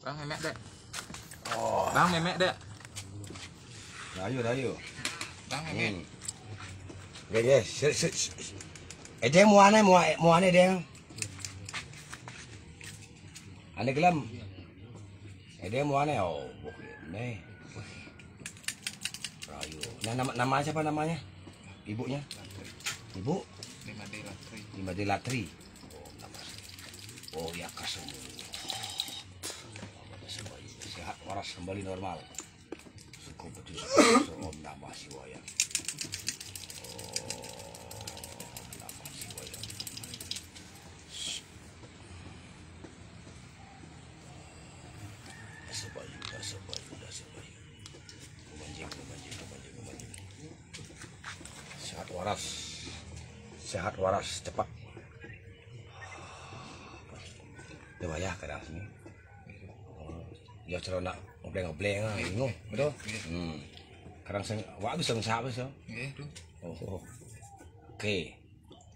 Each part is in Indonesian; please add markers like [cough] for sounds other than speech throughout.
Bang memek dek. Oh, Bang memek dek. dayu dayu. Bang memek. Hmm. Yes. Sit, sit. Eh, dia muane, muane, muane dia. Ane kelam. Eh, dia muane. Oh. Nih. Rayu. Nah, nama, nama siapa namanya? Ibunya? Ibu? Lima dela tri. Lima Delatri. Oh, nama. Oh, ya kasemu. Sehat waras kembali normal. Suku betul. Om Namah. Om cara nak ngobleng-ngobleng lah, bingung, betul? Hmm. Kadang saya, wah bisa ngesap bisa. Nggih, tuh. Oh, Okey.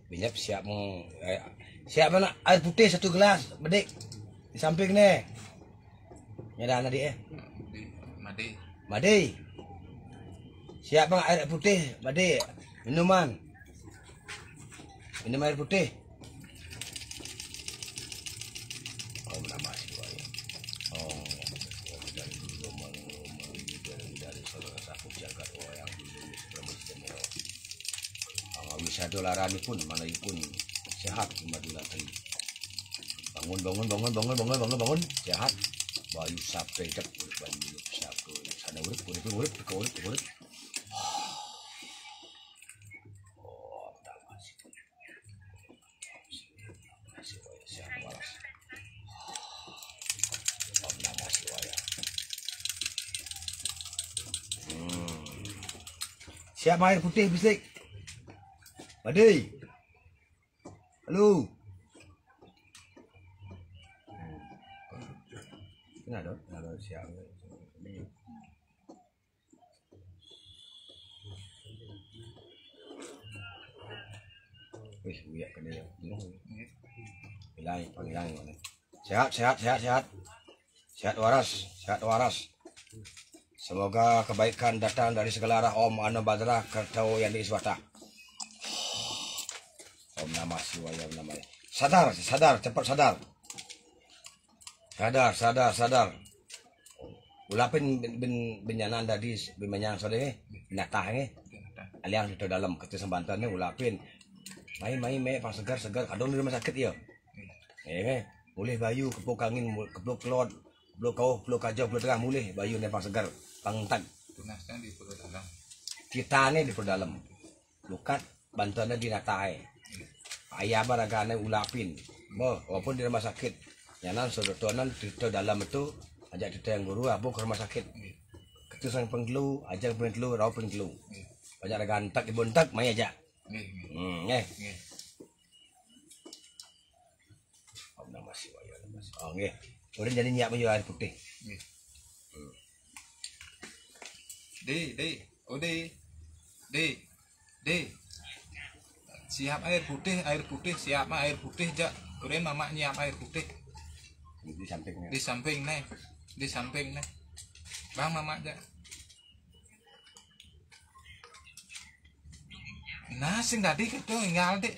Binyap siap mau eh, siap mana air putih satu gelas, bedik. Di samping ni. Nyada adik eh. Di Made. Madi. Siap bang air putih, Madi. Minuman. Minum air putih. Om Namah Shivaya. Om dari dulu dari dari saudara sapu jagat wayang dulu Brahma Larani pun mana pun sehat madula. Bangun bangun bangun bangun bangun bangun bangun sehat. Bayu sampai dak bayu sampai sana urip urip urip urip urip. Oh. Siap air putih bisik. Padi. Halo. Ini ada, ada siap. Wih, buyak kena ya. Panggilan mana. Sehat, sehat, sehat, sehat. Sehat waras, sehat waras. Semoga kebaikan datang dari segala arah Om Anu Badra Kertau yang diiswata. Om Namah Shivaya Om Namah. Sadar, sadar, cepat sadar. Sadar, sadar, sadar. Ulapin bin bin binyanan tadi binyang sore binatah ni. Aliang itu dalam kesempatan ni ulapin. Mai mai mai pas segar segar kadang di rumah sakit ya. Eh, boleh bayu kepuk angin kepuk kelot kepuk kau kepuk kajau kepuk tengah boleh bayu ni pas segar pangtan. Di. Kita ni di dalam. Lukat bantuannya di natai. Ayah baragane ulapin. Mo, walaupun di rumah sakit. Yanan sodotonan di dalam itu ajak kita yang guru abu ke rumah sakit. Ketusan penggelu, ajak penggelu, raw penggelu. Banyak ada gantak dibontak, mai aja. Nggih, nggih. Hmm, eh. Om Namah Shivaya. Namah Shivaya. Oh, nggih. Kemudian jadi nyiap aja air putih. Di, di. Oh. Di. Di. Siap air putih, air putih, siap mah air putih, Jak. Kemudian mama nyiap air putih. Di sampingnya. Di samping nih. Di samping nih. Bang, mama, Jak. Nah, sing tadi gitu tinggal dek.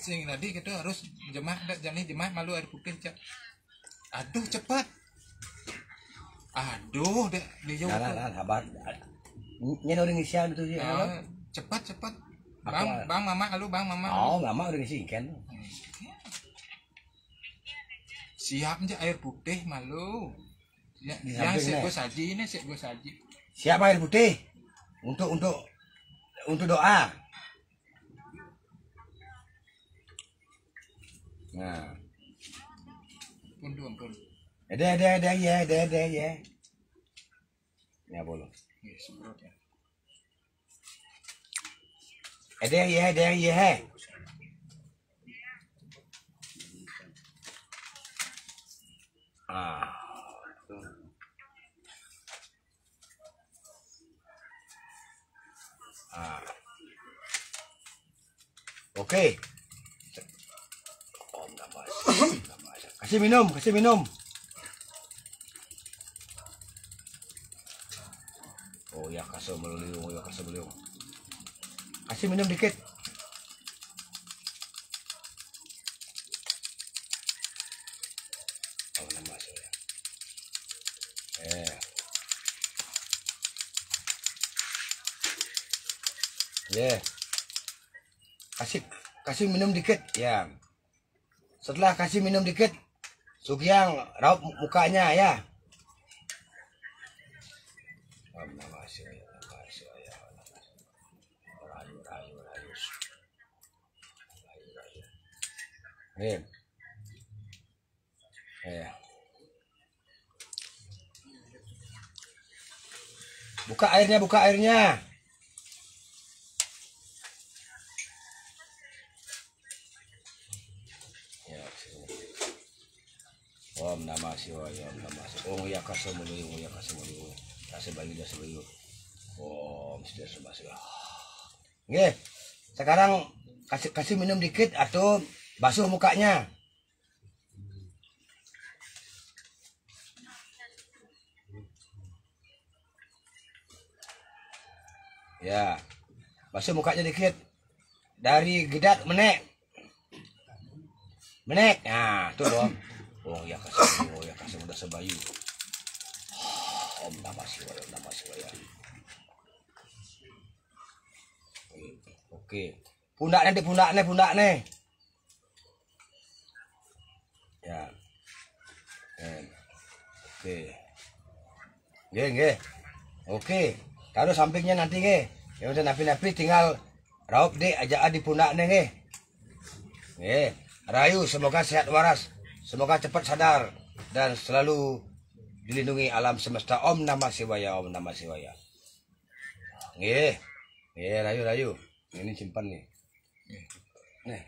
Sing tadi gitu harus jemah dek jadi jemah malu air putih cak. Aduh cepat. Aduh dek di jauh. Nah, nah, nah, sabar. Ini udah ngisi itu sih. Ah, cepat cepat. Bang, Apa? bang mama halo bang mama. Oh, lama udah ngisi kan. Siap aja air putih malu. Ya, yang sih gue saji ini sih gue saji. Siap air putih. Untuk untuk untuk doa. Nah, Pun tuh pun. ada ada ada ya, ada ada ya. Ya boleh. Eh, ada ya have, ya you have. Ah. Ah. Oke. Kasih minum, kasih minum. Oh ya kasih melulu. Kasih minum dikit. Saya. Eh. Ya. Kasih kasih minum dikit ya. Setelah kasih minum dikit, Sugiang raup mukanya ya. Om Namah Shivaya, Namah Shivaya, Namah Shivaya. Rayu, rayu, rayu. Rayu, rayu. Nih. Eh. Buka airnya, buka airnya. Ya. Om Namah Shivaya, Om Namah Shivaya. Om ya kasih mulia, Om ya kasih mulia. Kasih bagi dia sebayu. Om sudah sudah. Nggih. Sekarang kasih kasih minum dikit atau basuh mukanya. Ya. Basuh mukanya dikit. Dari gedat menek. Menek. Nah, tuh dong. Oh ya kasih, oh ya kasih mudah sebayu. Om Namah Shivaya, Om Namah Shivaya. Oke. Pundaknya di pundaknya, pundaknya. Ya. Oke. Nggih, nggih. Oke. Taruh sampingnya nanti nggih. Ya udah napi-napi tinggal raup deh aja di pundaknya nggih. Nggih. Rayu semoga sehat waras. Semoga cepat sadar dan selalu dilindungi alam semesta. Om Namah Shivaya, Om Namah Shivaya. Nggih. Nggih, rayu rayu. Ini simpan nih. Nih.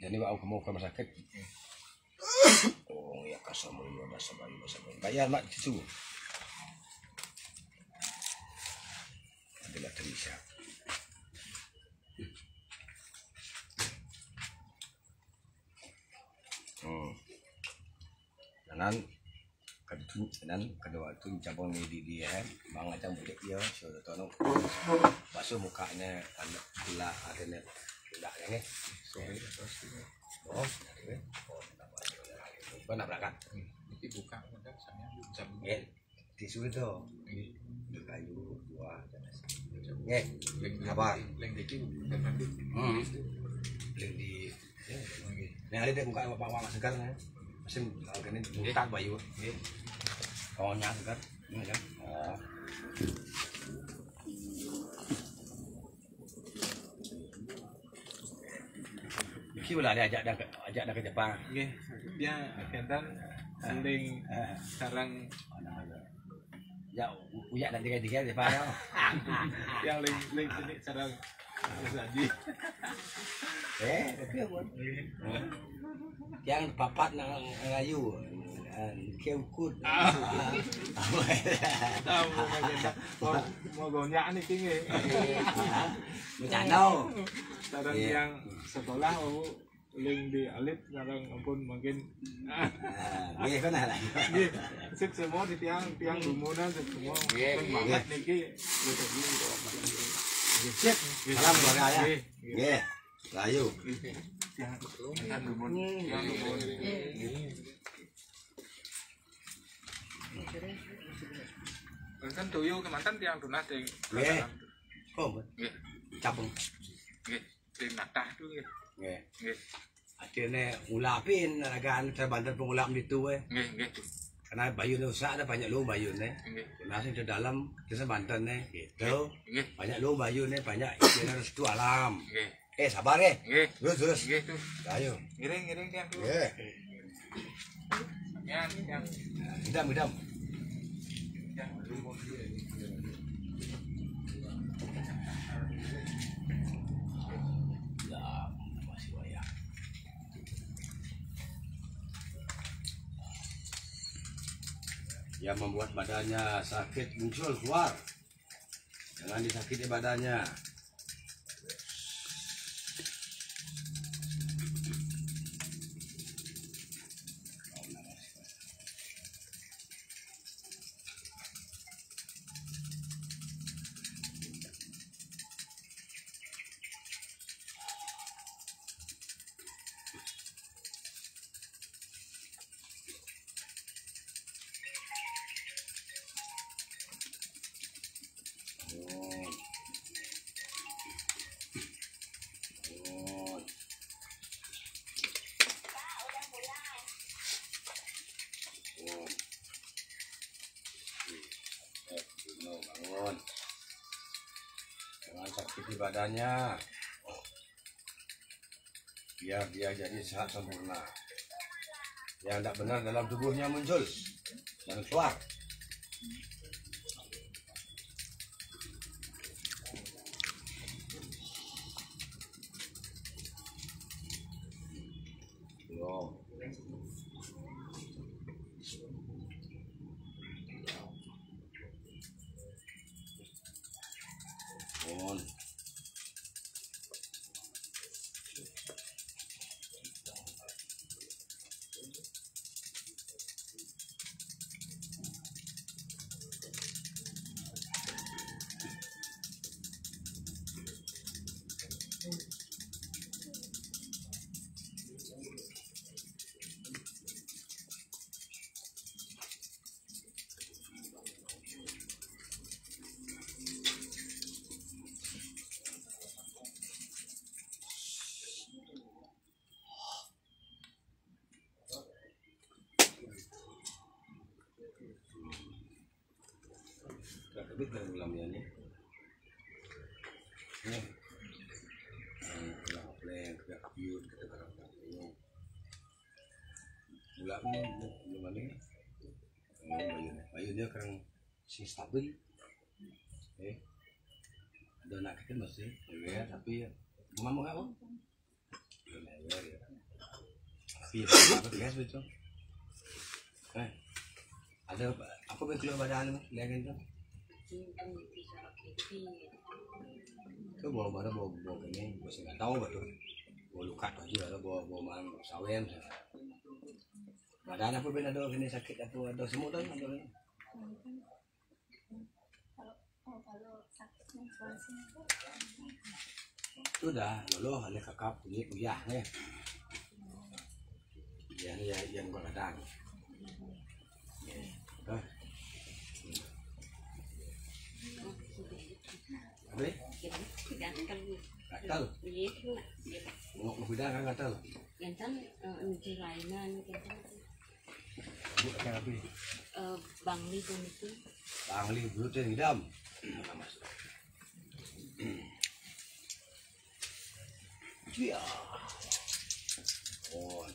Jadi bawa kamu ke rumah sakit. Oh, ya kasamu ya basabayu basabayu. Bayar mak cucu. Adalah Teresa. Hmm. Kanan kedua kanan kedua itu cabang ni di dia kan bang macam budak dia so tu no basuh mukanya ada pula ada ni pula ni sorry oh oh apa kau nak berangkat Nanti buka kan saya jam eh tisu itu kayu dua eh Kabar. Leng nanti hmm Yang di Ini ada deh buka bapak bapak segar nih. Mesin gini mutak bayu. Oh nyat segar. Ini kan. Oh. Boleh ada ajak dah ke ajak dah ke Jepang. Nggih, dia akan saling sekarang Ya, uyak nanti tiga tiga Jepang. yang link link sini sekarang jadi Eh, tapi apa? Yang papat nang ngayu. Keukut. tahu mau gonyak nih tinggi Bercanda. sekarang Iya. yang sekolah oh link di alif sekarang ampun makin Nggih kan lah. Nggih, sip semua di tiang tiang rumunan sip semua Nggih, Pun banget niki gitu gitu Sip. Salam keluarga ya. Nggih, nggih. Nggih. Layu. tiang tiang rumun tiang rumun kan tuyul kemantan tiang tunah ting Nggih. Oh, nggih capung. nggih ting natah tuh nggih Nggih. nggih Akhirnya ngulapin ragaan terbantar pengulap itu eh. nggih nggih Karena bayu ni usaha ada banyak lu bayu nggih Masih di dalam kita banten ni. Gitu. nggih Banyak lu bayu ni banyak istilah restu alam. nggih Eh sabar eh. nggih Terus terus. nggih tuh Ayo. ngiring ngiring tuh Nggih. yang yang Idam idam. rumun Ya, masih wayang. Yang membuat badannya sakit muncul keluar. Jangan disakiti badannya. Badannya. Biar dia jadi sehat sempurna. Yang tidak benar dalam tubuhnya muncul. Dan keluar Kebit kan ulamnya ni. Ni. Ulam plan, kerja kapiut, kerja kerja kapiut. Ulam ni, ulam mana ni? Oh, bayu ni. Bayu dia kerang si stabil. Eh. Ada anak kita masih, ya, tapi mama mau apa? Ya, ya, ya. Tapi? Eh, ada apa betul badan lihat kan? Itu bawa mana bawa bawa kene, bawa sih nggak tahu betul. Bawa luka aja lah, bawa bawa mang sawen. Badan apa benda ada kene sakit atau ada semut dah ada. ni. Itu dah, lolo hanya kakap punya uyah ni. Yang yang yang gua kadang. Dah. Habis? Gatal. Ngok beda kan gatal. Buat kan. Bangli itu Bangli gluten hidam. Mana mas? Dia. On.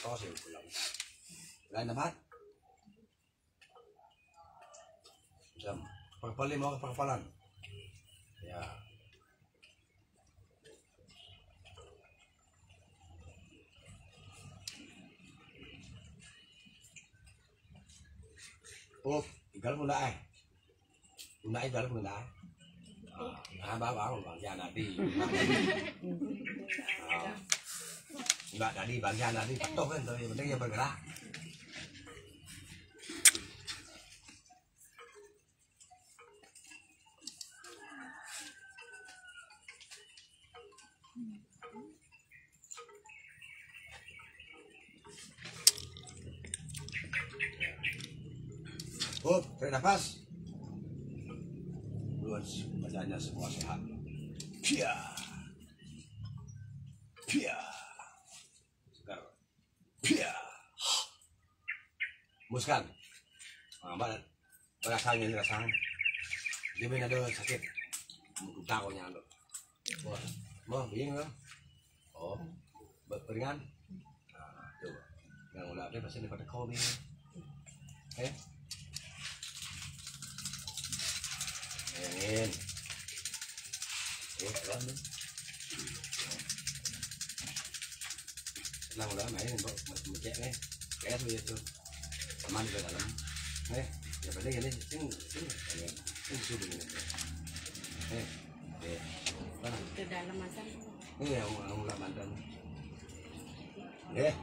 kan. Tos ya ulap. Jalan cepat. Jam. Pagpali mo ka pagpalan. Ya. Oh, igal mo na ay. Una igal mo na. Ah, ba ba bang ya nadi nggak tadi bagian tadi tuh kan tapi yang penting ya bergerak Hup, tarik nafas. Luas badannya semua sehat. Pia. Pia. Muskan. Ah. Rasanya ini rasanya. Dia main ada sakit. Muka takonya lo. Wah, mau kan? Oh, beringan. Tuh. Yang ulah dia pasti daripada kau ni. Eh? Ingin. Eh, tu. Lang ulah main buat macam ni. Kaya tu tu. Aman di dalam. Eh, ya pada ini sing sing. Sing sudah ni. Eh, eh. Ke dalam macam Ini yang mau ulah mantan. Eh,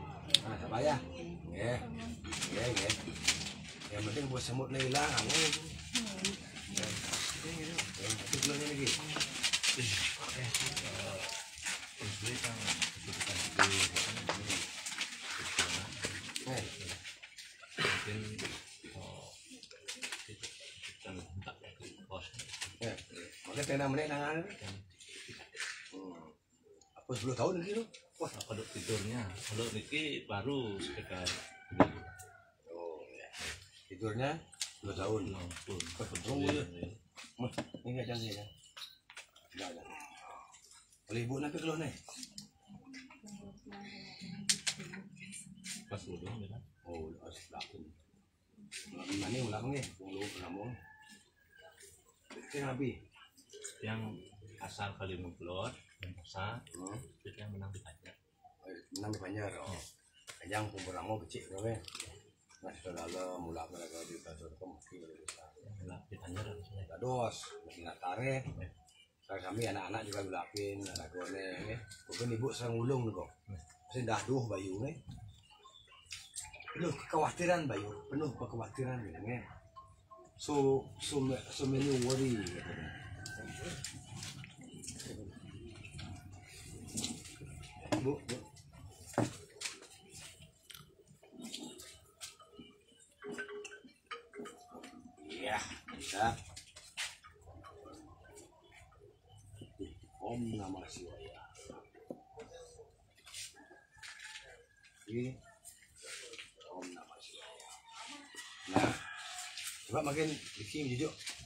ah, tak payah. Eh, eh, eh. Yang penting buat semut ni hilang. Eh, eh, eh, itu lagi. Eh, tenang menit nangan. Apa 10 tahun? Wah, kalau tidurnya, kalau Niki baru sekitar Oh, ya. Tidurnya 2 tahun. pun Oh, ya. Ini enggak jangan ya. Enggak, enggak. Boleh ibu nak keluar ni? pas dulu ya. Oh, harus. Mana ni ulang ni? Ulu penamung. Itu nabi. Yang asal kali mengkelot, yang besar, Hmm. itu yang menang di banyak. Menang di Banjar. Oh. Yang kumpul rango kecil tu kan. Nah, sudah lalu mula mereka di pasar tu mesti boleh besar. Yang menang di banyak harusnya. Dados, nak tarik. Sekarang kami anak-anak juga gulapin, anak gue ni. Bukan ibu serang ulung tu kok. Mesti dah duh bayu ni. Penuh kekhawatiran bayu, penuh kekhawatiran ni. ni. So, so, so many worry. katanya. Bu, bu. Ya, bisa. Om Namah Shivaya. Ini Om Namah Shivaya. Nah, coba makin Rifki menjujuk.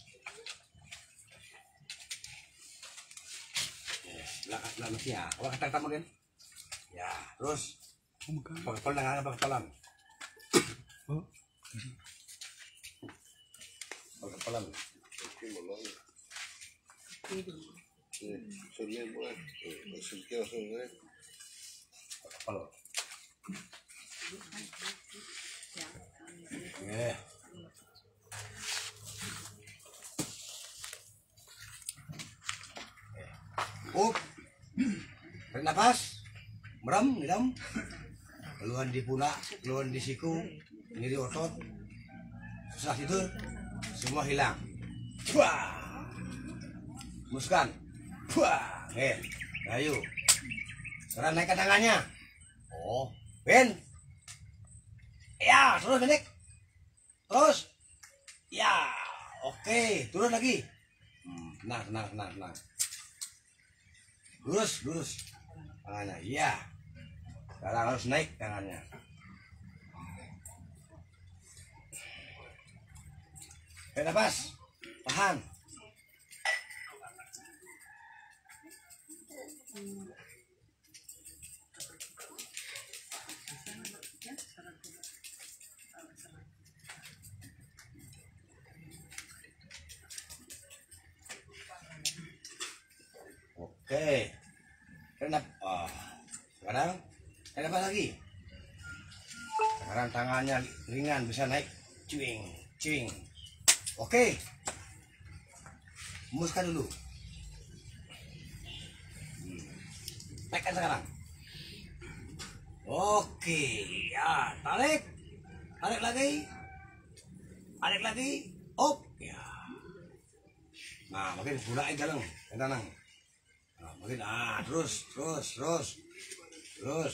Ya, belakang belakang mesti ya. Apa kata kata makin? Ya, terus. Pakai kepala tangan, pakai kepala. Pakai kepala. Pakai kepala. Ya. Up. Tarik nafas. Merem, merem. Keluhan di pundak, keluhan di siku, nyeri otot. Susah tidur. Semua hilang. Wah. Muskan. Wah. Eh, ayo. Sekarang naikkan tangannya. Oh, Ben. Ya, terus benek. Terus. Ya, oke. Turun lagi. Tenang, tenang, tenang, tenang. Lurus, lurus. Tangannya, iya. Sekarang harus naik tangannya. Tarik nafas. Tahan. Oke. Kenapa? Oh. Sekarang kenapa lagi? Sekarang tangannya ringan bisa naik. Cuing, cuing. Oke. Muskan dulu. Hmm. Naikkan sekarang. Oke, ya tarik, tarik lagi, tarik lagi, op, ya. Nah, makin bulan jalan, tenang. Makin ah terus terus terus terus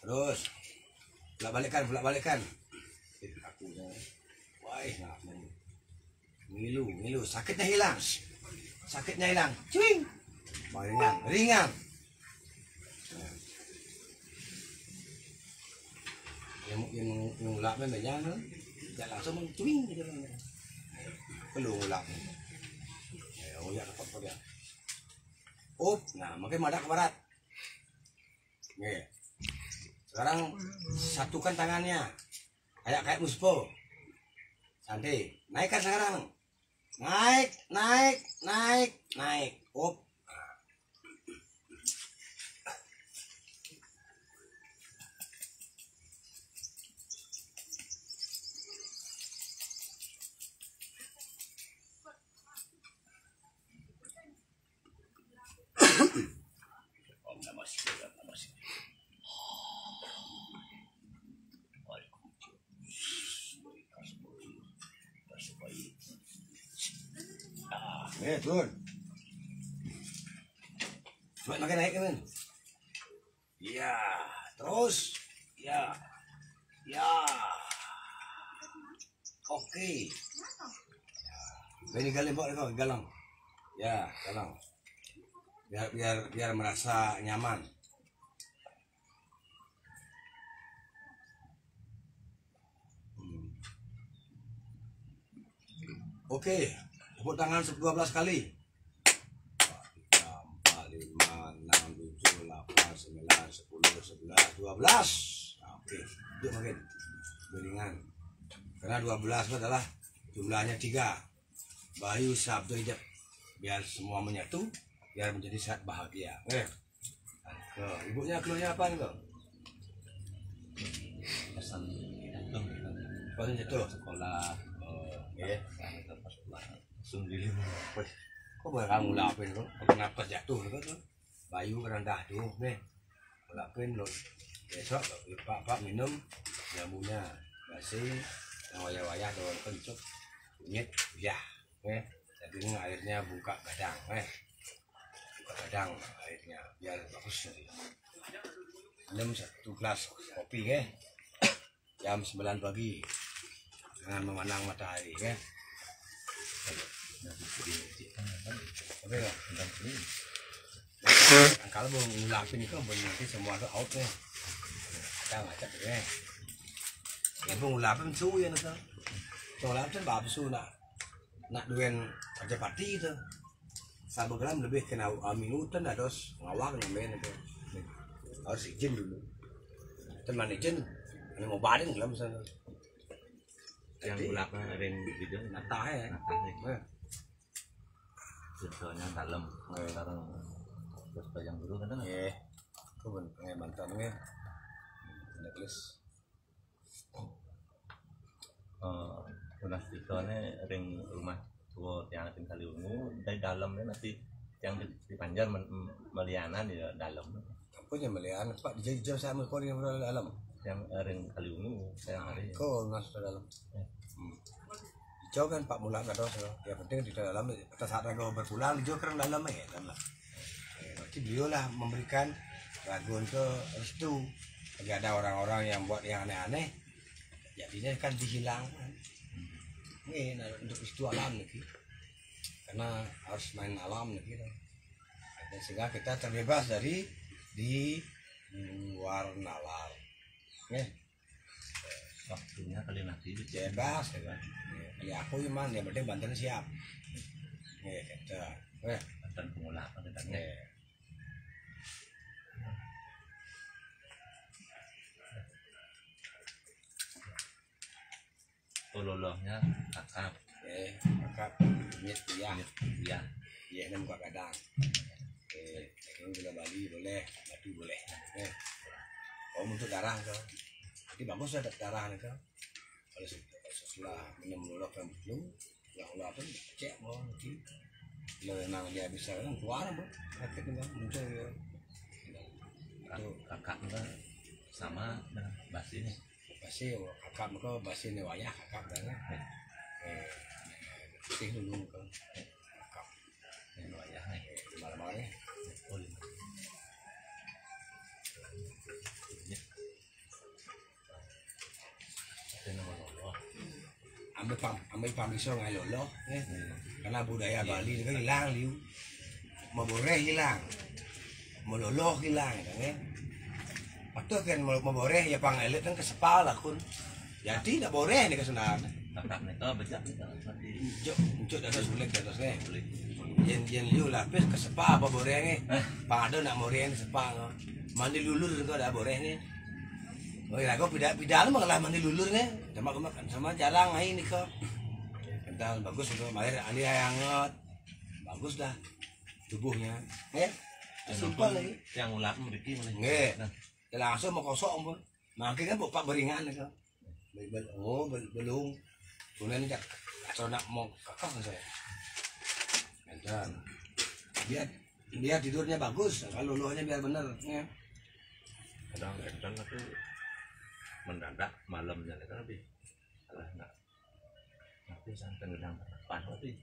terus bolak balikkan bolak balikkan eh, aku Ay, nak Ngilu, ngilu. Sakitnya hilang. Sakitnya hilang. Cuing. Ringan, ringan. Yang yang ngulak memangnya kan, tidak langsung mencuing gitu kan. Perlu ngulak. Ya, ya dapat pada. Up, nah makin madak ke barat. Nih. Sekarang satukan tangannya. Kayak kayak muspo. Santai. Naikkan sekarang. Naik, naik, naik, naik. Up. Om Namah Shivaya, Namah Shivaya. Eh, turun. Coba makin naik kan? Iya, terus. Ya. Ya. Oke. Ya. Ini galing bawa kau, galang. Ya, galang. Biar biar biar merasa nyaman. Hmm. Oke, tepuk tangan 12 kali. 4, 5, 6, 7, 8, 9, 10, 11, 12. Nah, Oke, duduk makin. Beringan. Karena 12 itu adalah jumlahnya 3. Bayu sabdo hijab. Biar semua menyatu, biar menjadi saat bahagia. Eh. Ke, ibunya keluarnya apa pesan itu Oh, ini itu. sekolah Oh, ya. langsung di lima Kok boleh kamu lapin kok? Kenapa jatuh kok tuh? Bayu rendah tuh, nih. Lapin lo. Besok pak pak minum jamunya. Basi, yang wayah-wayah doang kencuk. Kunyit, ya. Nih. Jadi airnya buka gadang, nih. Buka gadang airnya, biar bagus nanti. Minum satu gelas kopi, ya. Jam 9 pagi. Dengan memandang matahari, ya. Oke lah. Kalau mau ngulapin itu mau nanti semua itu out nih. Kita ngacak ya. Ya mau ngulapin su ya nanti. Ngulapin kan bab su nak nak duen kerja pati itu. Satu gram lebih kena minutan dah dos ngawak ngamen itu. Harus izin dulu. Teman izin, ini mau badan kalau misalnya. yang belakang ring video Natah ya. ini Eh, contohnya dalam sekarang terus yang dulu kan Eh, aku ben pengen bantuan nge. Necklace. eh unas ini ring rumah tua yang tim kali ungu dari dalamnya nanti yang di, di panjang meliana di dalam Aku yang melihat Pak dijadi jauh sama kau yang berada dalam. yang eh, ring kali ungu yang hari Kau masuk dalam. Hmm. Hijau kan Pak Mulak kata so. Ya penting di dalam pada saat kau berpulang hijau kerang dalam ya dalam lah. Eh, Berarti beliau lah memberikan raguan ke restu. Bagi ada orang-orang yang buat yang aneh-aneh, jadinya kan dihilangkan. Ini untuk restu alam nih. Karena harus main alam gitu. Dan sehingga kita terbebas dari di luar nalar. Nih, waktunya kali nanti bebas ya kan. Ya aku iman yang penting bantuan siap. Nih, kita. Eh, katanya nih. Tololohnya kakak Eh, kakak nyet ya. ya Iya, ini buka kadang. Eh, ini gula Bali boleh, batu boleh. Eh. Oh, untuk darah tuh. Jadi bagus ada darah nih kan. Kalau se- setelah minum lulok yang belum, yang ulah pun cek mau nanti. Kalau memang dia bisa kan keluar bu, sakit kan muncul ya. Kakak sama dengan bas ini pasti kakak mereka basi nih wayah kakak dan eh sih dulu kan kakak yang wayah nih eh, malam-malam ya. oh lima Ini. Itu nama Allah ambil pam ambil pamiso ngai lolo eh. karena budaya Bali itu kan hilang liu mau boreh hilang mau lolo hilang kan eh. Waktu kan mau mau boreh ya pang elit kan kesepal lah kun jadi tak boreh nih becak nih nanti Uncuk, uncuk dah sulit dah tos eh. Yen yen liu lapis kesepa apa boreh ni. Pang ada nak boreh ni sepa no. Mandi lulur kau dah boreh ni. Oh ya kau pidak lu malah mandi lulur ni. Sama kau makan sama jarang ai ni kau. Kental bagus tu air ali hangat. Bagus dah tubuhnya. Eh. Simpel lagi. yang mulai Nggih. Ya langsung mau kosong pun. Makin kan buka beringan. Bel- bel- Oh, bel- belum. Kemudian kalau nak mau kakak kan saya. Dan biar biar tidurnya bagus. Kalau luahnya biar benar. Ya. kadang kadang itu mendadak malamnya kan lebih alah nak tapi sampai gedang depan tapi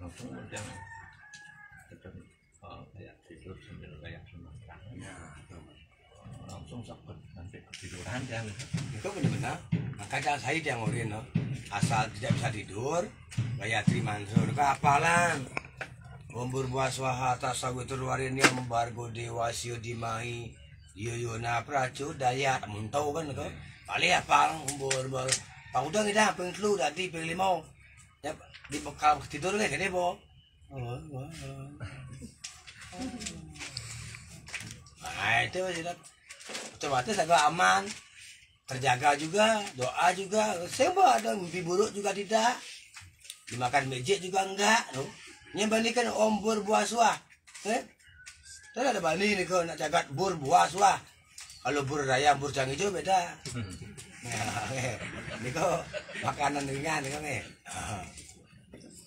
langsung yang kadang eh, kayak tidur sambil kayak semacam Ya, langsung sakit nanti ketiduran kan itu benar-benar. Makanya saya yang ngurin no. Asal tidak bisa tidur, Gayatri Mansur keapalan. Umbur buah swaha tasawitur warinya membargo dewa sio dimahi Yuyuna pracu daya muntau kan kau Kali apa umbur bar Pak udah kita peng telu tadi peng limau Ya di bekal tidur ni kene bo. Nah itu sudah otomatis agak aman. Terjaga juga doa juga. Semua ada mimpi buruk juga tidak. Dimakan mejek juga enggak no. Yang balikan ombur buah suah eh? Tadi ada Bali nih kau nak jagat bur buah suah. Kalau bur raya bur cang hijau beda. Nah, [laughs] eh, ini kau makanan ringan nih kau nih Ah.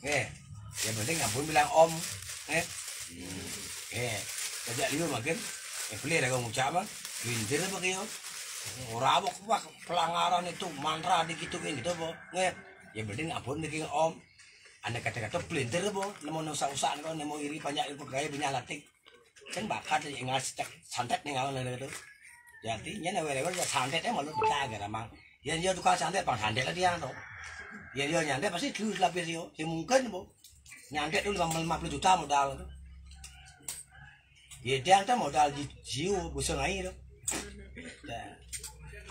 eh yang penting ampun bilang om eh. Eh sejak liu makin eh beli ada kau mah lintir apa kau Ora apa wah pelanggaran itu mantra dikitu kayak gitu po. Nge. Ya penting ampun bikin om. Anda kata-kata pelintir po. Nemo nusa-usa kau nemo iri banyak itu gaya banyak latik. Kan bakat ya ngas santet nih ngawan itu. Jadi nya nawe nawe ya santetnya malu kita agak ramang. Yang dia tukang santet pang santet lah dia tuh. Yang dia nyantet pasti terus lapis yo. Ya mungkin po. Nyantet dulu lima puluh juta modal tuh. Ya dia kan modal ji- jiwa buseng air tuh. Dah.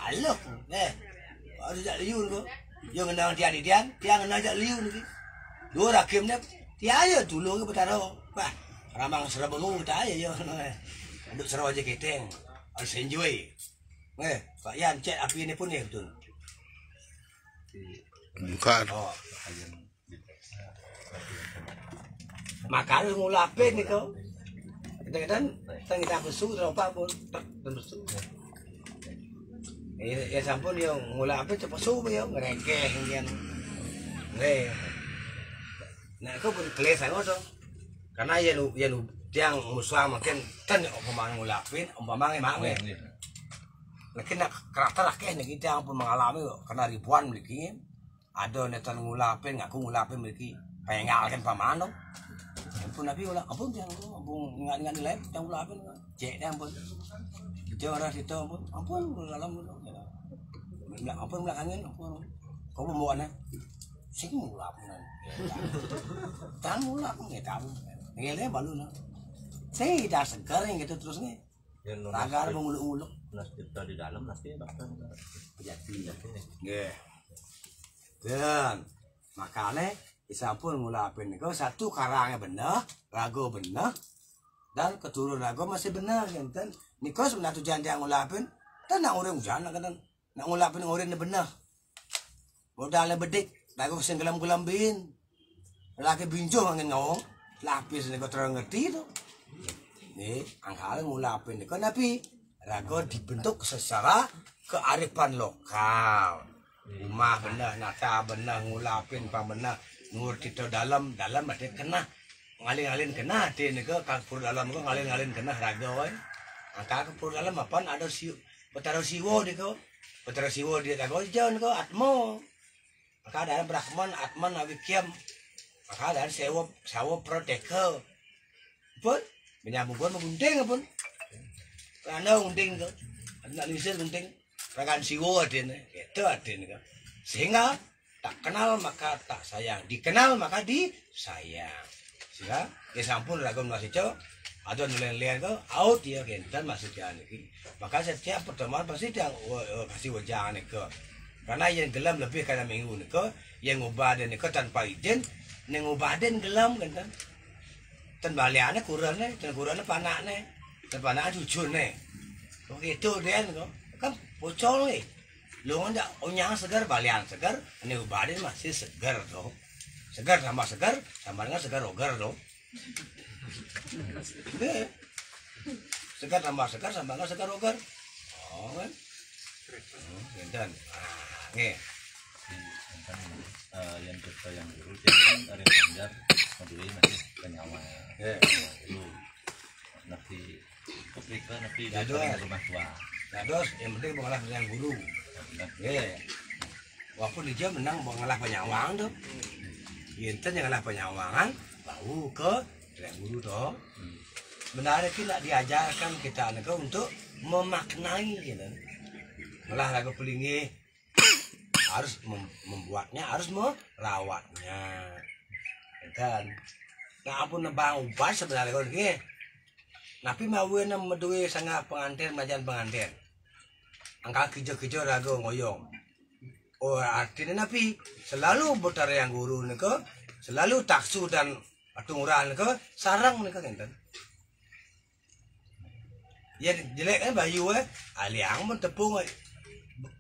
Aloh, eh. Baru jak liu tu. Yo ngendang tiang tiang, tiang ngendang jak liu ni. Dua rakim ni, tiang aja dulu ke petaro. Bah, ramang serba bengu kita aja [laughs] yo. Duduk serba aja keteng. Harus enjoy. Eh, Pak Yan cek api ni pun ni betul. Bukan. Oh, makan ngulapin kau. Kadang-kadang kita besu apa pun tak besu. Eh, ya sampun yo ngulapin cepat su yo ngerekeh ngian. Nggih. Nah, kau pun kelihatan kau tu. Karena ya lu ya lu tiang musuh makin kan umpama ngulapin umpama ngemak nge. Lakin nak karakter akeh nih kita yang pun mengalami karena ribuan memiliki ada netan ngulapin ngaku ngulapin memiliki pengal kan pamano. Ampun nabi ulah ampun jangan ampun ingat ingat nilai yang ngulapin cek dah ampun. Kita orang kita ampun ampun dalam Bilang ampun bilang angin ampun. Kau mau mana? Sing ngulapin. Tan ngulapin nggak tahu. Ngele balu na. Saya dah segar yang gitu terus nih. yang Ragar menguluk-uluk. nas kita di dalam nanti bahkan Jadi Nggih. Dan makanya isampun ngulapin niku satu karangnya bener, rago bener, dan keturun rago masih bener enten. Niku sebenarnya tujuan dia ngulapin, dan nak urang hujan kan nak ngulapin urang ni bener. Modalnya bedik, rago sing gelam-gelambin. Laki binjo angin ngawong, lapis niku terang ngerti tu. Nih, angkal ngulapin niku tapi rago dibentuk secara kearifan lokal. Rumah benar, nata benar, ngulapin benar, ngur kita dalam, dalam ada kena. Ngalin-ngalin kena, di ni ke kapur dalam ke ngalin-ngalin kena raga wai. Angka kapur dalam apa ada si betaro siwo di ke. Betaro siwo di raga jauh ke atmo. Maka ada Brahman, Atman, Awikyam. Maka ada sewa, sewa proteka. Pun, menyambung pun mengunting pun. Karena unting ke, nak lisir unting, rakan siwo ada ni, itu ada ni ke. Sehingga tak kenal maka tak sayang. Dikenal maka disayang. Sila ya sampun ragu masih cowok atau nelayan ke out dia kentan maksudnya ini maka setiap pertemuan pasti dia oh, oh, kasih wajah ke karena yang gelam lebih karena minggu ni ke yang ubaden ni ke tanpa izin yang ubaden gelam kan tan baliannya kurang ni tan kurangnya panak ni tan panak jujur ni Oke itu dia ni kan bocor ni lu ndak onyang segar balian segar ini ubaden masih segar tuh segar tambah segar tambah dengan segar ogar tuh. Segar tambah segar tambah dengan segar ogar oh kan Hmm, dan ah, kan eh, yang kita yang dulu kan dari Banjar Madura nanti Penyawa Ya. itu nanti Afrika nanti doa. rumah tua Nah, dos, yang penting mengalah yang guru. Ya. Walaupun dia menang mengalah penyawang tuh. Inten yang ngalah penyawangan, bau ke guru tuh. Sebenarnya kita diajarkan kita anak untuk memaknai gitu. Malah lagu harus mem- membuatnya, harus merawatnya. Dan nah ampun nebang ubah sebenarnya kan gitu. Napi mawe na medue sanga pengantin majan pengantin. Angka kijo-kijo rago ngoyong. Oh artinya napi selalu putar yang guru nika, selalu taksu dan atunguran nika sarang nika kenten. Ya jelek kan bayu eh aliang mun tepung eh.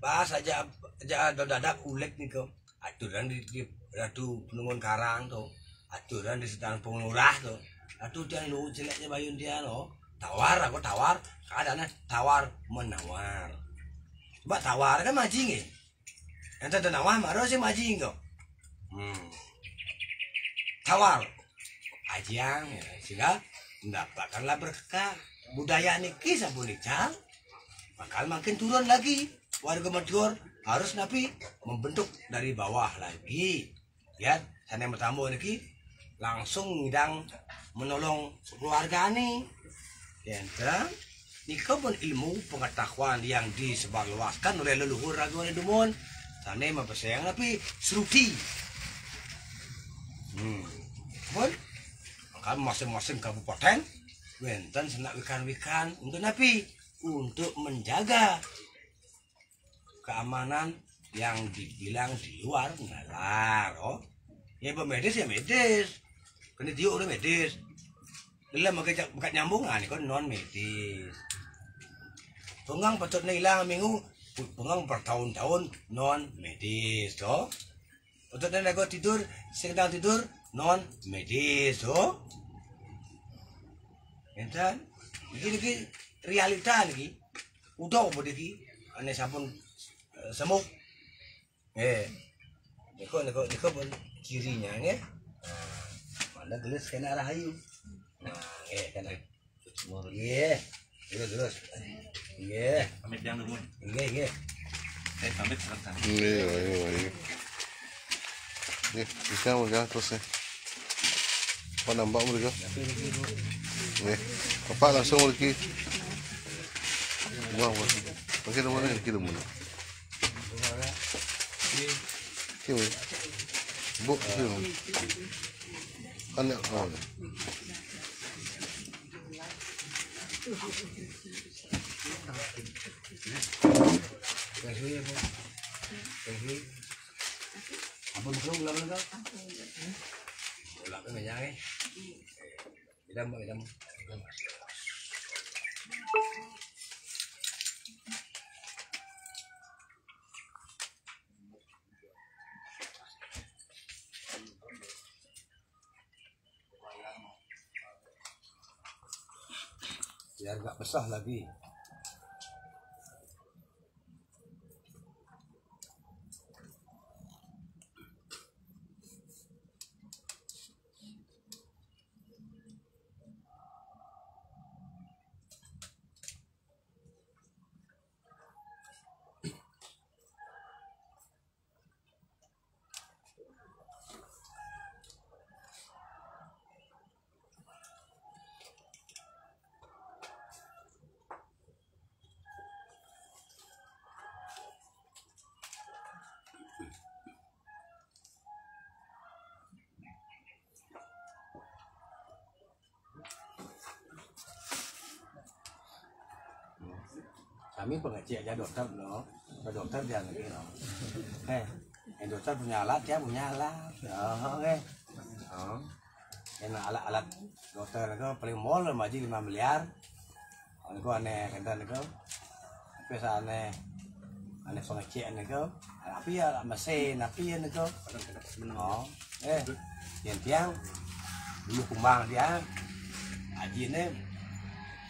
Bahas aja aja dadak ulek nika. Aturan di, di ratu penungun karang tuh. Aturan di sedang pengurah tuh. Aduh dia lu jeleknya bayun dia lo. Tawar aku tawar. Keadaannya tawar menawar. Mbak tawar kan majing ya. Ente ada nawar marah sih majing kok. Hmm. Tawar. Ajang ya. Sehingga mendapatkanlah berkah. Budaya niki sabun ical. Bakal makin turun lagi. Warga Madura harus napi membentuk dari bawah lagi. Ya, sana bertamu niki langsung ngidang menolong keluarga nih. Ya, kan? Nika pun ilmu pengetahuan yang disebarluaskan oleh leluhur ragu oleh Dumon. Sana mempesayang tapi seruti. Hmm. Pun, maka masing-masing kabupaten, wenten senak wikan-wikan untuk napi untuk menjaga keamanan yang dibilang di luar nalar oh ya medis ya medis kena dia udah medis dalam makanya bukan nyambungan kan non medis pengang patut na ilang minggu pengang bertahun-tahun non medis toh patut na nago tidur sedang tidur non medis toh Enten, iki iki realita lagi. Udah apa iki? Ane sampun eh, semuk. Eh. Niko niko niko pun cirinya ya. Nah, mana gelis kena rahayu. Nah, eh kena. semua Iya. Terus terus. Iya. pamit yang dulu Iya iya. saya pamit sekarang Iya, iya, iya. Nih, bisa mereka terus ya. Apa nampak mereka? Nih, apa langsung lagi? Wah, wah. Pakai nama ni kita mana? Kau, bu, kau. Anak kau. Ya, Bu. Kasih. Apa belum eh. Idam. Biar nggak dokter punya alat dia punya alat. Oh eh oh. Yang alat alat dokter itu paling mall maji 5 miliar. Oh itu aneh kata itu tapi aneh aneh pengecek itu tapi ya mesin tapi ya itu oh eh yang tiang dulu kumbang dia ajinnya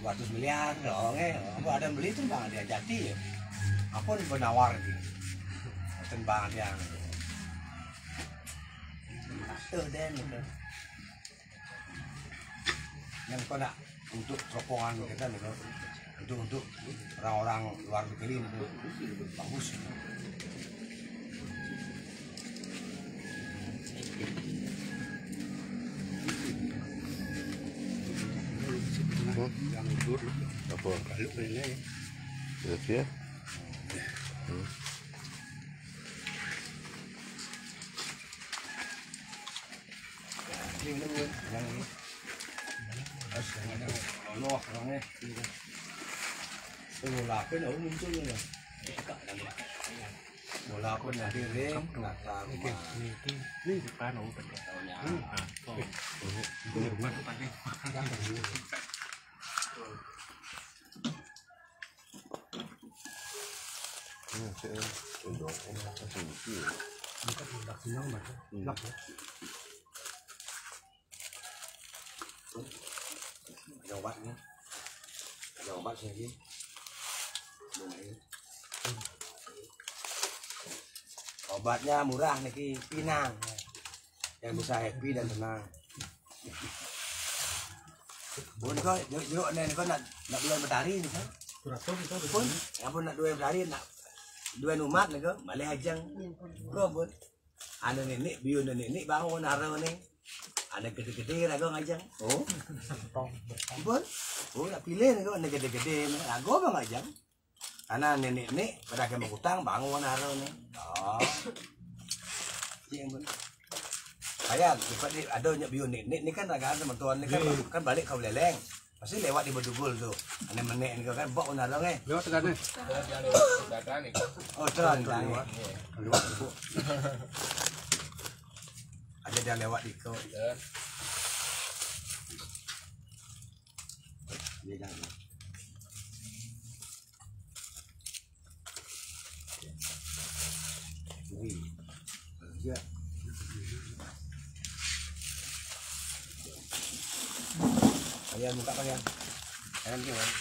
200 miliar dong eh aku ada beli itu bang dia jati ya. Apa nih penawar gitu itu bang dia tuh deh gitu yang kau nak untuk teropongan kita nih kau untuk orang-orang luar negeri itu bagus. Apa? Siap ya? ini ini Bu. yang ini terus yang ini Allah orangnya itu bola apa nih muncul nih bola apa nih di ring nggak tahu Ini depan oh betul. Ah, oh. Ini depan depan nih. Ini saya tunduk. Kasih bukti. ada obatnya ada obat sih obatnya murah nih pinang yang bisa happy dan tenang Pun kau jeruk jeruk nih kau nak nak dua matahari nih kan? Pun, ya pun nak dua matahari nak dua umat nih kau balik ajang kau pun. Ada nenek biu nenek bangun naro nih ada gede-gede rago ngajang oh pun oh nak pilih nih kau ada gede-gede rago bang ngajang karena nenek-nenek pada kena utang bangun naro nih oh Iya, pun Kayak cepat ni ada nyak biu ni. Ni, ni kan agak teman tuan ni kan kan balik kau leleng. Pasti lewat di Bedugul tu. Ane menek ni kan bok nak dong eh. Lewat tekan ni. Tekan ni. Oh terang terang. Lewat. Ada dia lewat di kau. Dia jangan. Kalian buka kalian. Kalian gimana?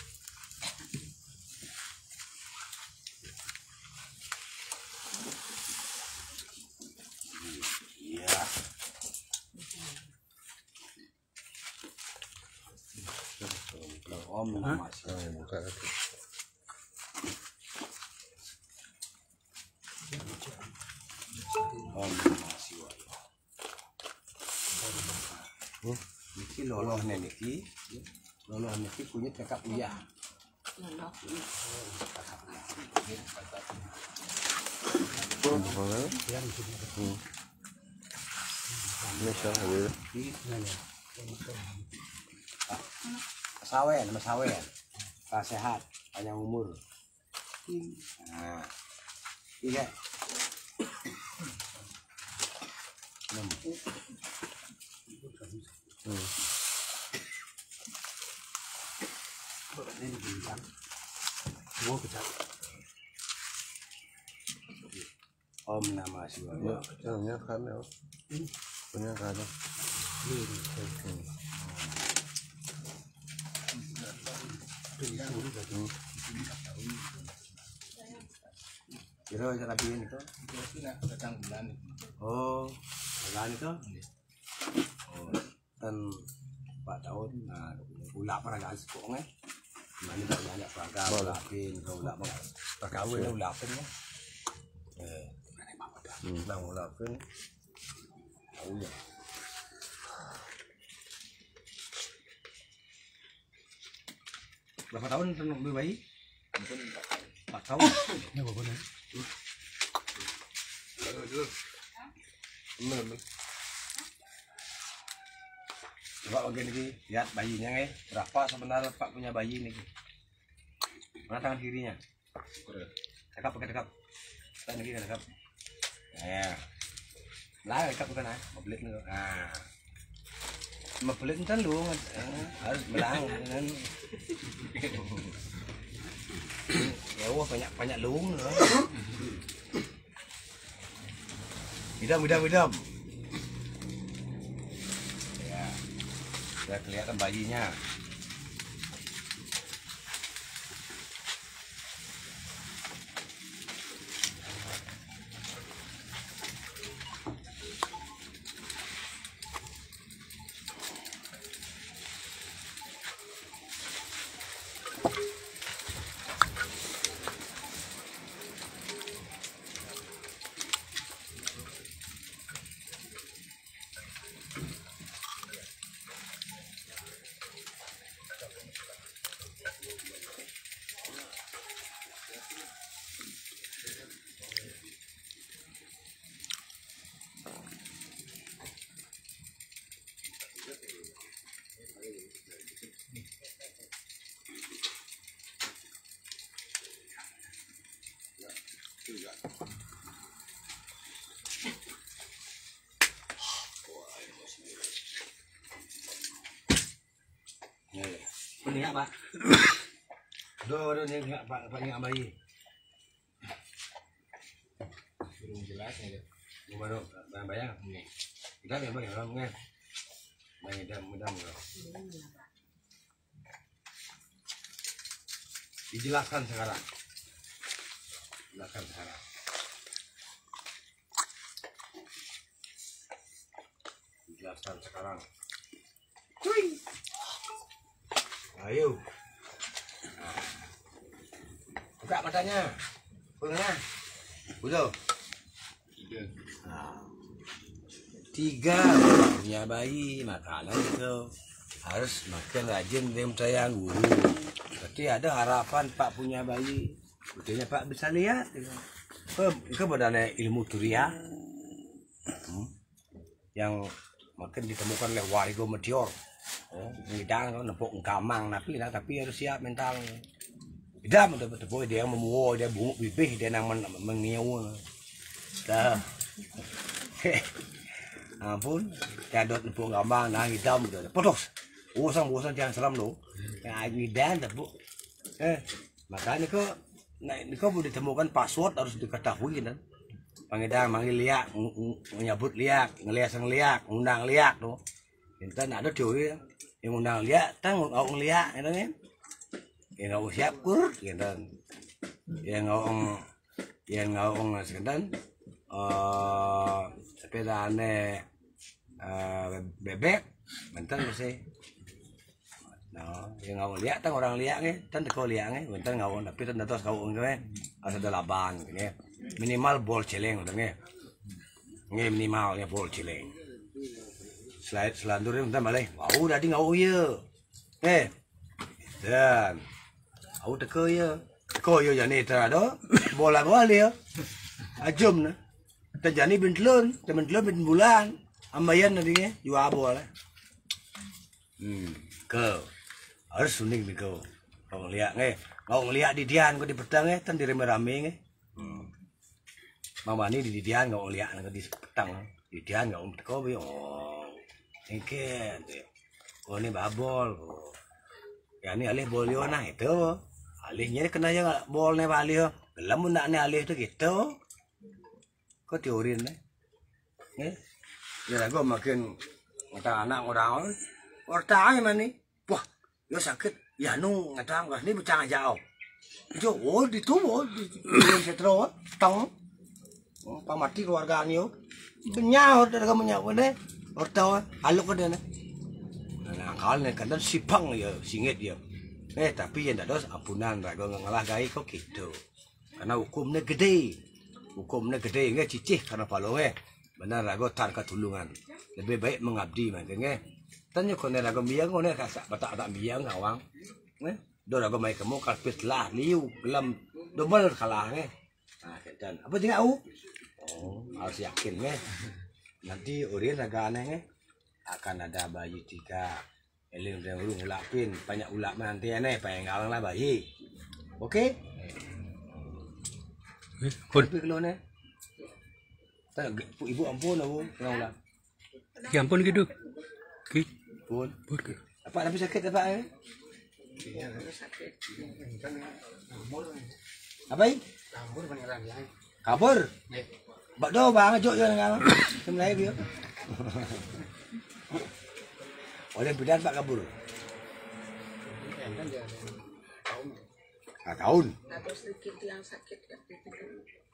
Iya. Om masih. Buka Niki loloh Niki. Loloh Niki kunyit kakak. Loloh. Hmm. Sawen, nama sawen. Sehat, panjang umur. Nah, iya. Enam. Hmm. Ini bintang. Semua kecap. Om Namah Shivaya. Kan ya. Punya kan. Kira aja rapiin itu. Oh, bulan itu. Oh, dan empat tahun. Nah, ulak peragaan sekong eh. Mana tak banyak peragaan ulapin, kau ulap mau perkawin ulapin ya. Eh, mana mau dah. Nah, ulapin. Tahu ya. Berapa tahun tenung beli bayi? Empat tahun. Coba bagian ini lihat bayinya eh berapa sebenarnya Pak punya bayi ini? Mana tangan kirinya? Dekap pakai dekap. Tak lagi kan dekap. Ya. Lah dekap bukan ah. Mau belit lu. Ah. Mau belit kan lu eh, harus belang kan. [laughs] Ya wah banyak banyak luung loh. Idam, idam, idam. Ya. Sudah kelihatan bayinya. Ya, ya. Ini apa? Pak, Pak ingat bayi. Belum jelas ya. Ini baru bayang bayang. Ini. Kita yang bayang orang kan. Bayang dam, dam. Dijelaskan sekarang. Jelaskan sekarang. Dijelaskan sekarang. Ayo. Buka matanya. Pengah. Betul. Nah. Tiga punya makanan itu harus makan rajin dia sayang guru. Berarti ada harapan Pak punya bayi. Betulnya Pak bisa lihat. Ke kebenaran ilmu turia Hmm. yang makin ditemukan oleh Warigo Meteor. Oh, ngidang nepuk gamang tapi lah tapi harus siap mental. Idam betul betul dia memuo dia bunguk bibih dia nang men- mengiau. Dah. [laughs] Ampun, cadot nepuk gamang nah hitam tu. Putus. Bosan bosan jangan seram lu. Ya ngidang tepuk. Eh, makanya nah, ini kau boleh ditemukan password harus diketahui kan. Pangidang manggil liak, menyebut liak, ngeliat sang liak, undang liak tu. Kita nak ada teori yang undang liak, tang ngau liak, gitu kan? Yang ngau siap kur, gitu. Yang ngau yang ngau sekian, eh sepeda ane eh bebek, bentar mesti. Nah, yang ngau liak, tang orang liak ni, tang teko liak ni, bentar ngau, tapi tang datos ngau ni, asal ada laban. Minimal bol celeng, gitu kan? Nge minimal ya bol celeng. Selain selandur bentar balik. Au dah ngau ya. Eh. Dan au teko ya. Teko ya jani terado. Bola gua dia. Ajum na. Terjani bintlun, temen-temen bin bulan. Ambayan nanti ke, jua bola. Hmm, ke. Harus suning ni kau. Kau ngeliat nge. Kau ngeliat di dian kau di petang nge, tan di rame-rame nge. Hmm. Mama ni di dian kau ngeliat nge di petang. Di dian kau kau bi oh. Engken. Oh ni babol. Oh. Ya ni alih bol yo nah itu. Alihnya kena yang bol ni balik. Gelam nak ni alih tu gitu. Kau teori ni. Eh? Ya aku makin ngata anak orang orang mana ni? Wah, yo sakit. Ya nu ngata ngas ni becang jauh. Jo, oh di tu oh di setro tong. Oh, pamati keluarga ni yo. Benyau dari kamu nyawa ni. Ortawa, haluk ni. Nah, akal ni kadang sipang ya, singit ya. Eh, tapi yang ada ampunan raga ngalah gai kok gitu. Karena hukumnya gede. Hukumnya gede nge cicih karena palo nge. Benar raga tar ketulungan. Lebih baik mengabdi makanya. Tanya kau raga biang kau kasak batak tak biang awang. Eh, do raga mai kamu kalpis lah liu gelam double kalah nge. Nah, dan apa tinggal au? Oh, harus yakin nge. Nanti urin raga aneh nge akan ada bayi tiga eling dan ulung ulapin banyak ulap nanti aneh pengalang lah bayi oke Pun kilo ni. Tak ibu ampun aku kena ulang. Ya ampun gitu. Ki, Pun. pun ke. Apa tapi sakit apa eh? Apa ini? Kabur. Bak do bang ajuk je dengan. Sebenarnya dia. Oleh bidan pak kabur. Ah, tahun. Atau sedikit yang sakit waktu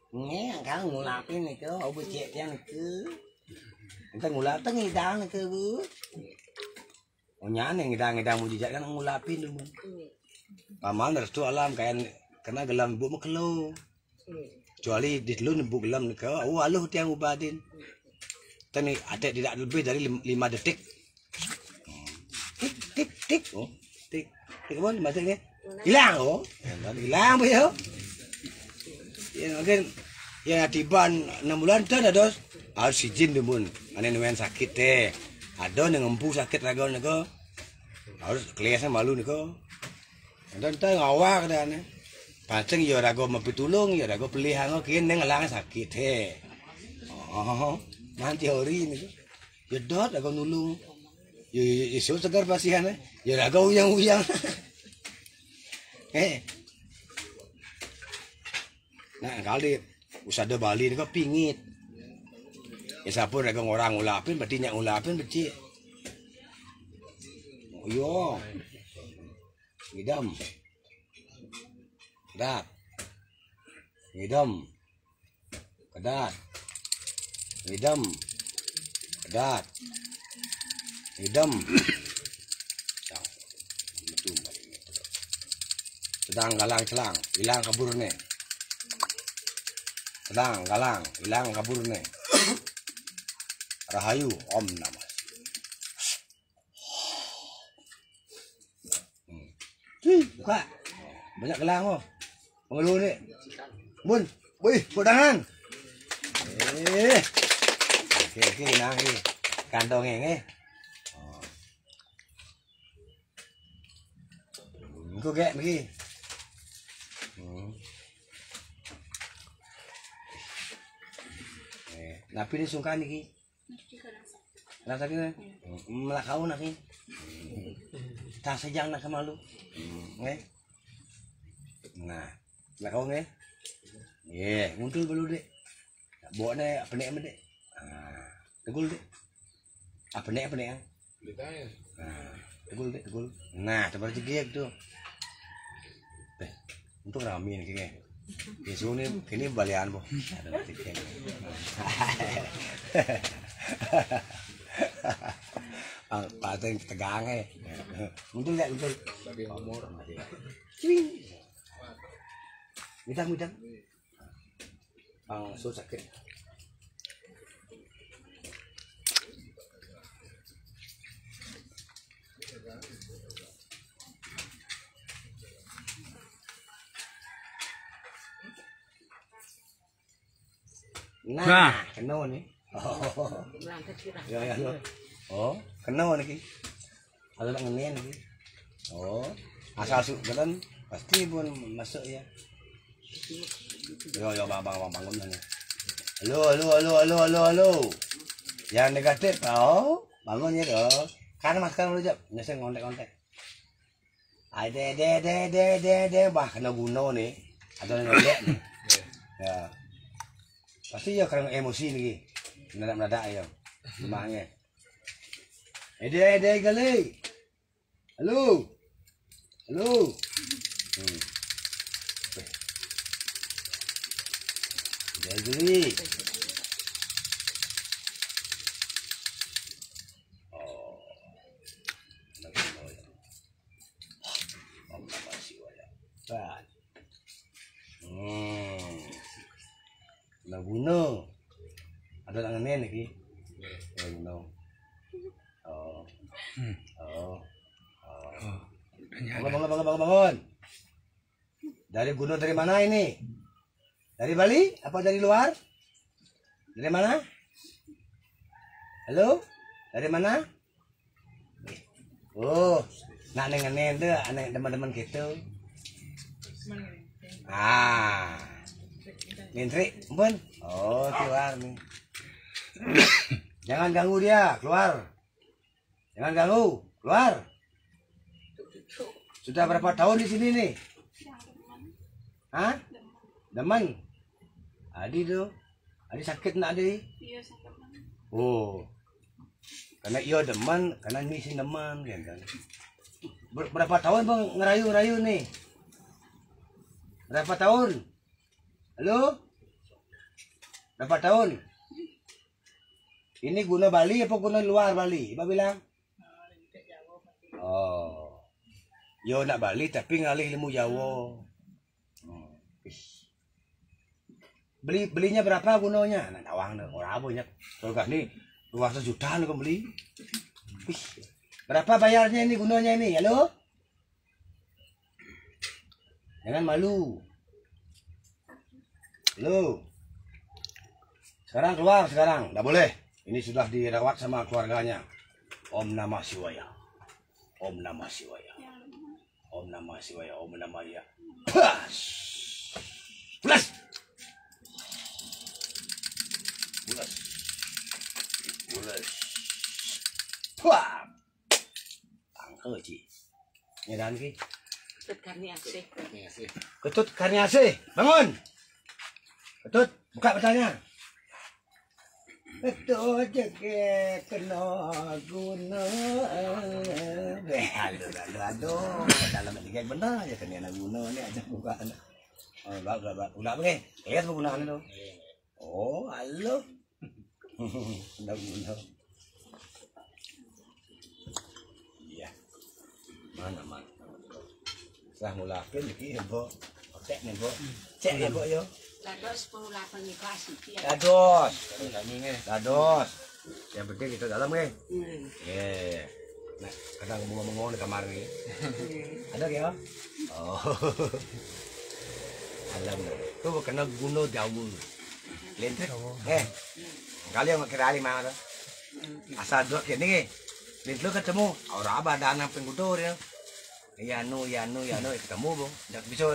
itu. Nghe kan ngulapin ni ke, au becek yang ni ke. Kita ngulap teng ngidang ni ke bu. Oh nyane ngidang ngidang mu jejak kan ngulapin dulu. Paman restu alam kayan kena gelam bu mekelo. Kecuali di dulu bu gelam ni ke, oh aluh tiang ubadin. Tani ada tidak lebih dari lim- lima detik. Tik tik tik. Oh, tik. Tik apa lima detik? Hilang oh. Hilang bu ya. mungkin ya tiba enam bulan tuh ada dos. Harus si jin tuh bun ane nemen sakit teh. Ada yang ngempu sakit lagi nego harus kelihatan malu nego dan tuh ngawak dah ane pancing ya rago mau pitulung ya rago pelihara kian neng lang sakit teh. Oh nanti hari ini ya dos rago nulung. Ya isu segar pasti ane ya rago uyang uyang [laughs] eh Nah, kali usah ada Bali ni kau pingit. Ya siapa nak orang ulapin, berarti nyak ulapin becik. Oh yo. Ngidam. Kedat. Ngidam. Kedat. Ngidam. Kedat. Ngidam. Sedang galang celang, hilang kabur ni. Sedang galang, hilang kabur ni. Rahayu Om Namah. Hmm. Cui, buka. Banyak gelang oh. Pengeluh ni. Bun, wih, pedangan. Eh. Okey, okey, nah ni. Kantong ni. eh. Oh. Kau gek lagi. Eh, napi ni sungkan ni. Rasa ni. Melakau nak ni. Tak sejang nak kemalu. Eh. Nah, melakau ni. Ye, nguntul belu dek. Bawa ni apa nek mendek. Ah, tegul dek. Apa nek apa nek? Ah, tegul dek, tegul. Nah, tempat jegek tu. Eh, untuk rami Yesu ini ini balian bu. [laughs] Pak Teng tegang eh. Mungkin enggak mungkin. Bagi umur masih. Cing. Mudah mudah. Pang so sakit. Nah, Nah. kena ni. Oh. Ya ya lo. Oh, kena ni ki. Ada nak ngenen ni. Oh, asal su kan pasti pun masuk ya. Yo yo bang bang bang bangun ni. Halo halo halo halo halo halo. Yang negatif tau. Bangun ya doh. Kan mas kan dulu jap. Nyeseng kontak kontak. Ada de de de de de bah kena guna ni. Ada yang ngolek ni. [laughs] Ya. Pasti ya kerana emosi ni. Meledak-meledak ya. Semangat. Ede ede kali. Halo. Halo. Hmm. Ede kali. Oh. Nak kena ya. Allah masih wala. Ban. Hmm. Nak guna. Ada tak ngenen lagi? Ya, guna. Oh. Oh. Oh. Bangun, bangun, bangun, bangun, bangun. Dari mana ini? Dari Bali? Apa dari luar? Dari mana? Halo? Dari mana? Oh, nak nengen tu, anak teman-teman kita. Ah. Ngintrik, pun. Oh, keluar nih. [coughs] Jangan ganggu dia, keluar. Jangan ganggu, keluar. Sudah berapa tahun di sini nih? Hah? Demen? Adi tuh. Adi sakit nak Adi? Oh. Karena iya demen, karena ini sih demen kan. Ber- berapa tahun bang ngerayu-ngerayu nih? Berapa tahun? Halo? Berapa tahun? Ini guna Bali apa guna luar Bali? Ibu bilang? Oh. Yo nak Bali tapi ngalih ilmu Jawa. Hmm. Ish. Beli belinya berapa gunanya? Nah, nawang nih, orang ya? Kalau gak nih, dua juta nih kau beli. Berapa bayarnya ini gunanya ini? Halo? Jangan malu. Halo? Sekarang keluar sekarang, nggak boleh. Ini sudah dirawat sama keluarganya. Om Namah Shivaya. Om Namah Shivaya. Om Namah Shivaya. Om Namah Ya. Plus. Tangke ci. Nyedan ki. Tekannya sih. Ketut Karniase, bangun. Ketut, buka petanya. Ketut jeke kena guna. Eh, aduh, aduh, aduh. Dalam tiga benar ya kena nak guna ni aja buka. Oh, bak, bak, bak. Ulah pakai. Lihat penggunaan itu. Oh, halo. Nak guna. Iya. Mana, mana. Setelah mulakin lagi ya, Bu. Cek nih, Bu. Cek ya, Bu, yo. Lados pengulapan ni kasih dia. Dados. Kami ni. Dados. Yang penting kita dalam, nih. Hmm. Yeah. Nah, kadang bengong-bengong di kamar nih. Ada ya? Oh. Alam dah. Tu kena guna jauh. Lentrik. Eh. Tu? Asal duduk kini ke. Lentrik ketemu. Orang apa ada anak pengkudo dia. Ya nu, ya nu, ya nu ketemu bang. Tak bisa.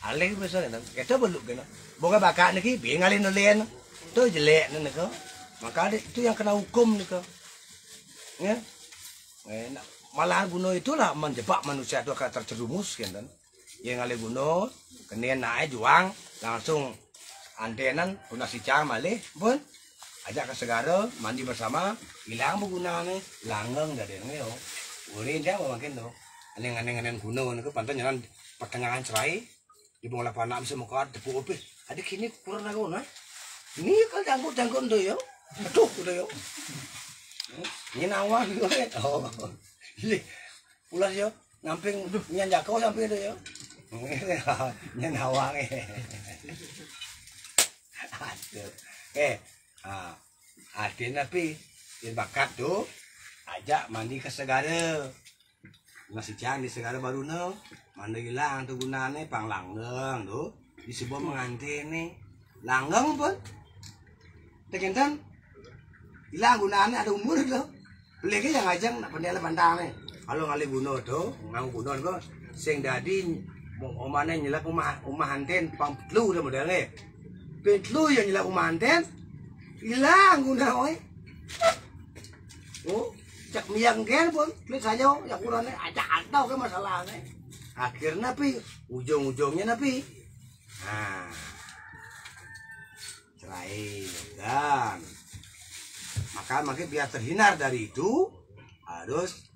Alih bisa kan? Kita belum kena. Boga bakat ni, biar ngalin nulian. Tu jelek ni nak. Maka itu yang kena hukum ni ke. Ya. Eh, nak- malah guna itulah menjebak manusia itu akan terjerumus kan. Yang ngalih guna, kemudian naik juang, langsung antenan, guna si cang malih pun. Ajak ke segara, mandi bersama, hilang ni, langgeng dari ni oh. Uri dia apa makin tu. Aneng-aneng-aneng guna ni ke pantai jalan pertengahan cerai. Di bawah lapan bisa muka tepuk upi. Ada kini kurang aku nah. Ini kalau jangkut-jangkut tu yo. Aduh, tu yo. Ini nawang yo. Oh. Ini pulas yo. Ngamping aduh nyan jakau sampai tu yo. Nyan nawang eh. Aduh. Eh, ah. Artinya tapi yang bakat tu ajak mandi ke segara. Masih cang di segara baru no. Mana hilang tu gunanya pang langgeng tu. Di sebuah mengantin ni. Langgeng pun. Tekintan. Hilang gunanya ada umur tu. Beli yang ajang nak pandai pandang ni. Kalau ngali guna tu, ngaku guna tu, sing dadi omane nyelap rumah rumah anten pang petlu dah model ni. Petlu yang nyelap rumah anten hilang guna oi. Oh, cak miang kan pun, klik saja ya kurang ni acak atau ke masalah ni. Akhirnya pi ujung-ujungnya napi. Nah. Cerai dan maka makin biar terhindar dari itu harus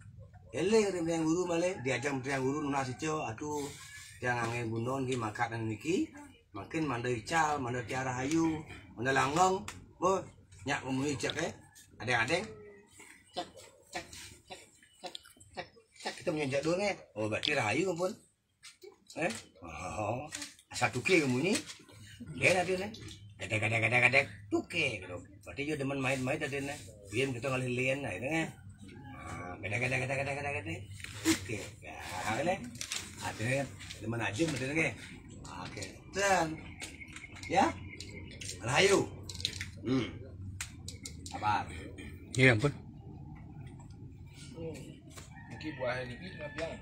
dari yang guru balik diajak yang guru nuna sico atuh yang angin bunon di makan niki makin mandai cal mandai tiara hayu mandai langgong bo nyak umui cek eh adeng-adeng Cek, cek, cek, cek, cek, cek. kita menyanjak dulu nih oh berarti rahayu pun eh oh asal tuke kamu ni dia nanti nih kadek kadek kadek kadek tuke gitu berarti dia demen main-main tadi nih biar kita ngalih lian nah itu nih kadek kadek kadek kadek kadek kadek tuke ya nih akhirnya demen aja betul nih oke dan ya rahayu hmm apa Ya ampun. Mungkin buah ni biang.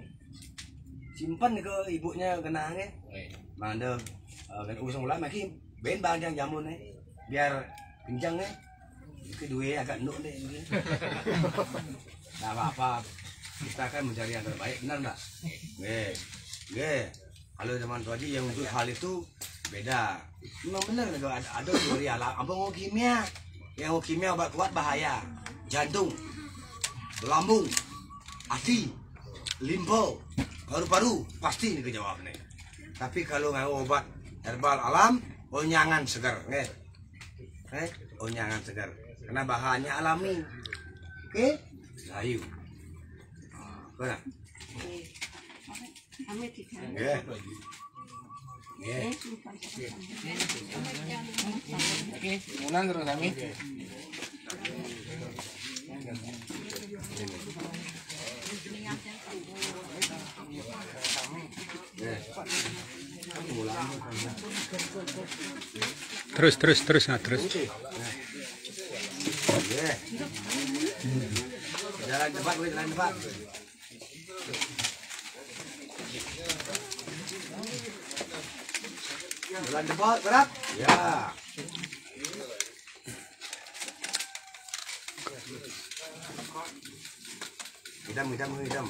simpan ke ibunya kena ke Eh. mana kan usung ulah makin Ben bang yang jamun nih. Biar kencang nih. Kedua agak nuk nih. [laughs] Nah apa-apa. Kita kan mencari yang terbaik, benar enggak? Nggih. Nggih. Kalau zaman tadi yang untuk hal itu beda. Memang benar ada ada, teori alam. Apa mau kimia? Yang mau kimia obat kuat bahaya. Jantung, lambung, hati, limpo, paru-paru pasti ini kejawab nih. Tapi kalau nggak obat herbal alam, onyangan segar, nggih. Eh, onyangan segar. Karena bahannya alami. Oke? Layu. Ah, Apa Kami tiga. Nggih. Nggih. Terus kami. Terus terus terus nah terus. Jalan cepat, jalan cepat. Jalan cepat, gerak. Ya. Hidam, hidam, hidam.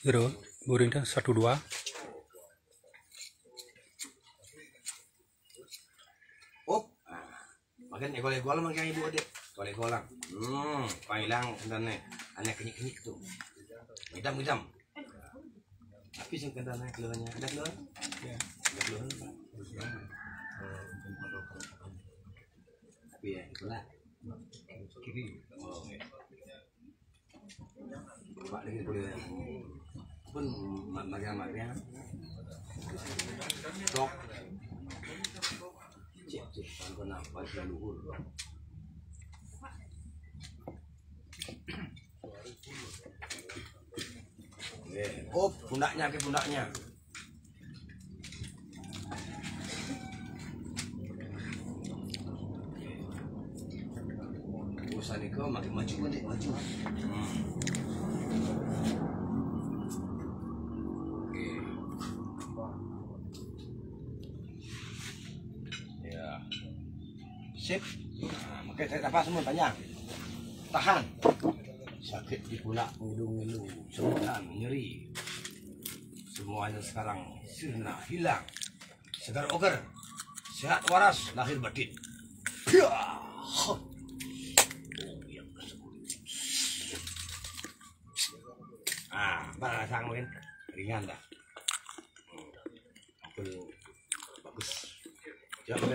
Zero, goreng dah satu dua. Ah, makan ekor ekor lah makan ibu adik. Ekor ekor lah. Hmm, pailang nih, anak kenyik kenyik tu. Hidam hidam. Tapi sing kena naik keluarnya, ada keluar? Ya, ada keluar. Tapi ya, itulah. Kiri. Oh, ya. Pak lagi boleh. Pun makan. Dok. Cik, cik, kan kau nak bagi luhur. Eh, oh, pundaknya ke pundaknya. Urusan kau makin maju adik maju. Hmm. Sip. Nah, maka saya dapat semua banyak. Tahan. Sakit di pundak, ngilu-ngilu, semutan, nyeri. Semuanya sekarang sirna, hilang. Segar oger. Sehat waras, lahir batin. Ya. Ah, barang sang mungkin ringan dah. Apa bagus. Jangan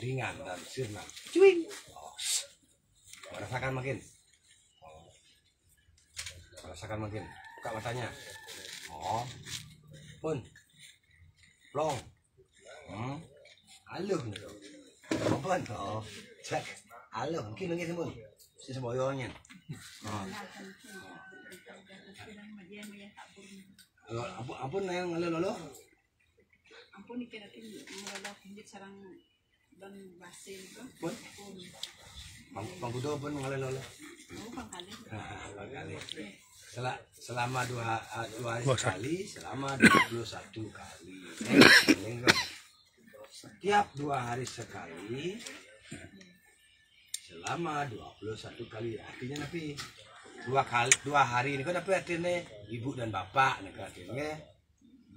ringan dan sirna. Cuing. Oh. Rasakan makin. Rasakan makin. Buka matanya. Oh. Pun. Plong. Hmm. Aluh ni tu. Apa tu? Oh. Cek. Aluh. Mungkin lagi semua. Si semboyongnya. Oh. Apa apa yang lalu? Ampun kira kira mula pinjat sarang dan basin. Pangkudo pun aluh lalu. Oh, pangkali. Dua kali. Sel selama dua, ah, dua hari Wah, sekali, selama 21 kali. Setiap dua hari sekali, selama 21 kali. Artinya napi dua kali dua hari ini kan napi artinya ibu dan bapak nih artinya.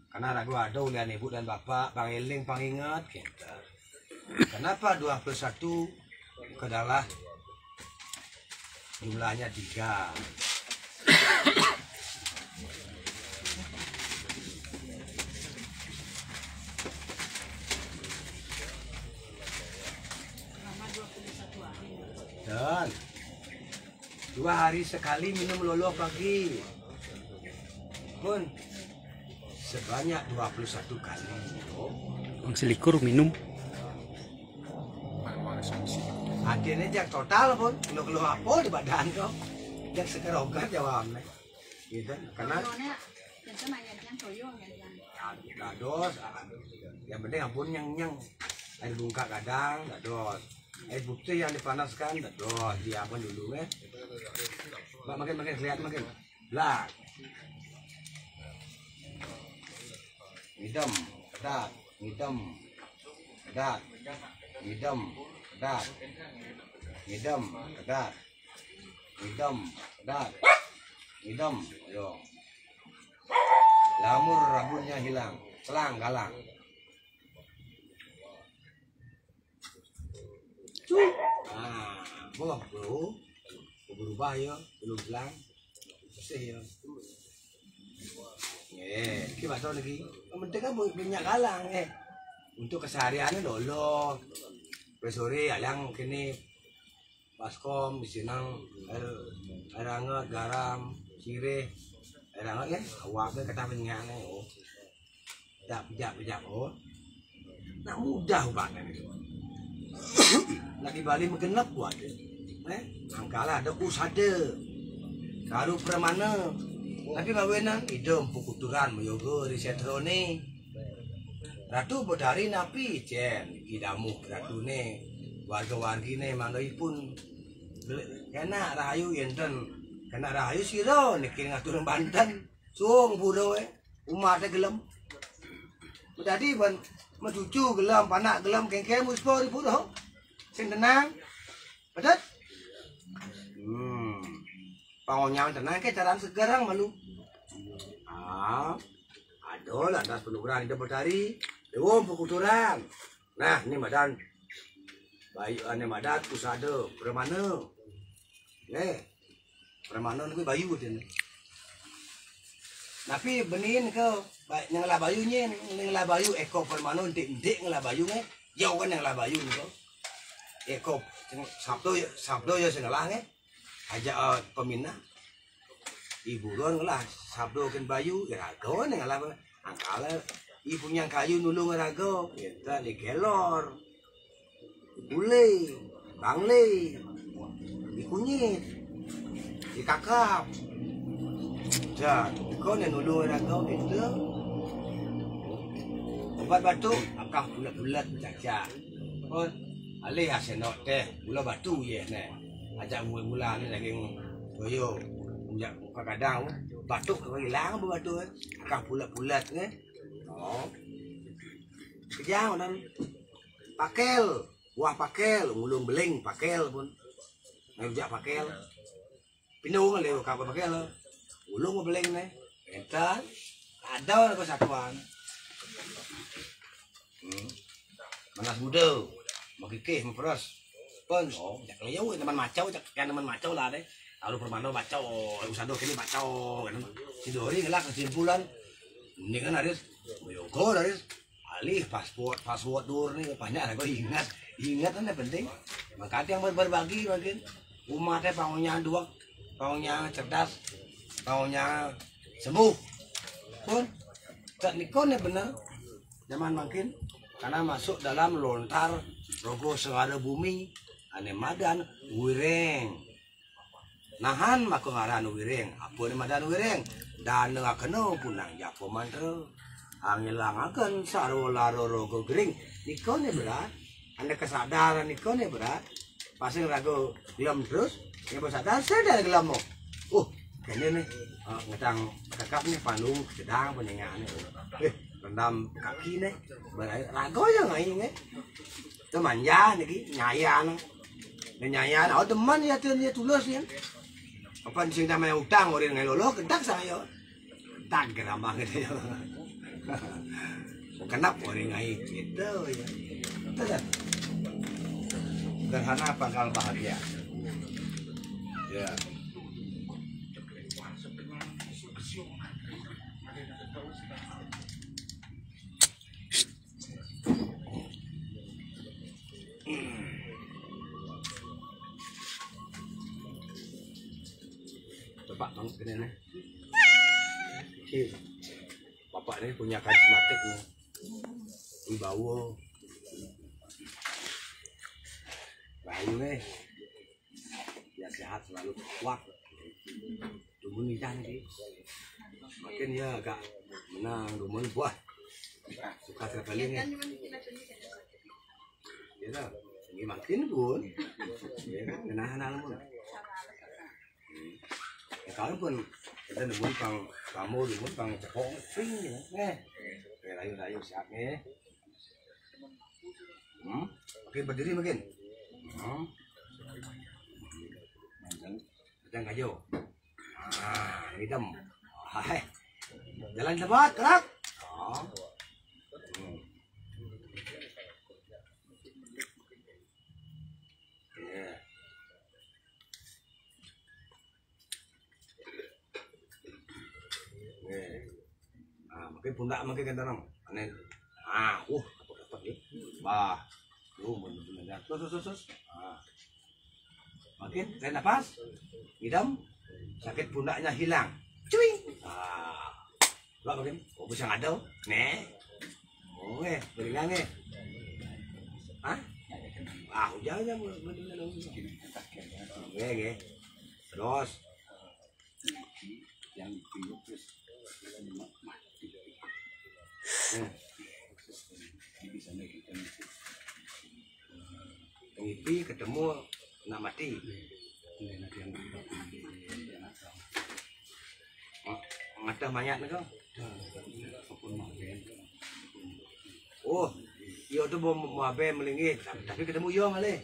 Karena ragu ada ulian ibu dan bapak pangiling pangingat kita. Kenapa 21 adalah jumlahnya tiga? Selama 21 hari. Dan dua hari sekali minum lolo pagi. Pun sebanyak 21 kali. Bang selikur minum. Akhirnya jak total pun keluh-keluh apa di badan kau. Jak sekerogat jawabnya. Gitu. Karena Soalnya, kita nanya yang penting ampun yang yang air bungka kadang gak dos, air putih yang dipanaskan gak dos, diapain dulu eh. Mbak makin makin kelihatan makin, lah. Ngidam, kedat, ngidam, kedat, ngidam, kedat, ngidam, kedat, ngidam, kedat, ngidam, ayo. Lamur rambutnya hilang, selang galang. Ah, wah bro, berubah ya, belum selang, bersih ya. Eh, kita tahu lagi. Yang penting kan minyak galang eh. Untuk kesehariannya dulu. Besore yang kini baskom di sini air air hangat garam sirih. Air hangat kan awak ke kata ni oh. Pejak pejak pejak oh. Nak mudah banget itu [coughs] lagi balik mengenap buat eh angkalah ada usada karu permana. Tapi bawenan idom pukuturan meyogo di setrone Ratu bodari napi cen kidamu ratu ne warga wargi ne mangai pun kena rahayu enten kena rahayu siro nikin ngatur Banten. Sung budo eh. Umat gelem. Jadi ban macucu gelem panak gelem kengkeng muspo di budo sing tenang. Betul? Hmm. Pangonyang tenang ke segarang malu ah Aduh, lantas penurunan hidup bertari. Dewa pukuturan. Nah, ini madan. Bayu ane madat kusade permana. Ne. Permana ni bayu din. Tapi benin ke yang lah bayunya yang lah bayu eko permana ndik ndik nglah bayu. Jauh kan yang lah bayu ni ko. Eko sabdo sabdo ya sengalah ne. Ajak uh, peminah. Ibu don lah sabdo kan bayu ya rago ne ngalah angkala ibunya kayu nulung rago. Kita di kelor. Bule bangle di kunyit di kakap dan kau nih nulung rago itu obat batu akah bulat-bulat caca pun alih asenok teh. Gula batu ye ne. Ajak mula-mula ni lagi toyo. Punya kadang. Batuk kau hilang apa batu eh. Akang bulat-bulat ni. Oh. Dan pakel, buah pakel, ngulung beling pakel pun. Ngajak pakel. Pinung le ka pakel. Ulung beling ni. Entar ada ko satuan. Hmm. Manas muda. Makikih memperas. Pun oh, jak leyau teman macau, jak kan teman macau lah deh. Lalu permano baca, oh, usado kini baca, kan? Si Dori ngelak kesimpulan, ini kan Aris, Yogo Aris, alih paspor, password dur nih banyak lah, ingat, ingat kan penting. Makanya yang ber- berbagi makin, umatnya paunya dua, paunya cerdas, paunya sembuh. Pun, tak nikon benar, zaman makin, karena masuk dalam lontar rogo segala bumi, ane madan, wireng, nahan mako ngaran wireng apa ni madan wireng? Dan ngakeno punang japo mantra ang ilangaken saro laro rogo gering. Niko ne berat. Anda kesadaran niko ne berat. Pasing rago gelam terus ya sadar sadar gelam mo. Oh kene nih uh, ngetang kakap nih pandung sedang peningan eh rendam kaki nih. Berai rago ya ngai nih teman ya nih nyaya nih. Nyaya oh teman ya tuh dia tulus ya. Apa sing namanya utang orang ngai lolo kedak saya. Tak geramah gitu ya kenapa orang naik? Gitu ya. Itu kan? Sederhana bahagia? Ya. Ni punya karismatik ni. Wibawa. Bayu ni. Dia sehat selalu kuat. Dumun ni dah ni. Makin dia agak menang dumun buah. Suka sekali ni. Ya lah. Ini makin pun. Ya kan. Kenahan alam pun. Sekarang pun kita nemu pang kamu nemu pang cepong sing ni, eh. Okay, layu-layu siap ni. Hmm? Okey berdiri mungkin. Hmm. Jangan kayu. Ah, hitam. Hai. Jalan cepat, gerak. Oh. Hmm. Yeah. Eh. Ah, makin pundak makin kan dalam. Anen. Ah, uh, apa dapat ni? Bah. Tuh, benar-benar. Terus, terus, terus. Ah. Makin, tarik nafas. Hidam. Sakit pundaknya hilang. Cuing. Ah. Buat makin. Oh, bisa ngada. Nih. Oh, eh. Beringan ni. Hah? Ah, hujan aja. Benar-benar. Oke, oke. Terus. yang terus Pengipi ketemu nak mati. Mata mayat kau. Oh, iyo tu mau mau abe tapi ketemu iyo malih.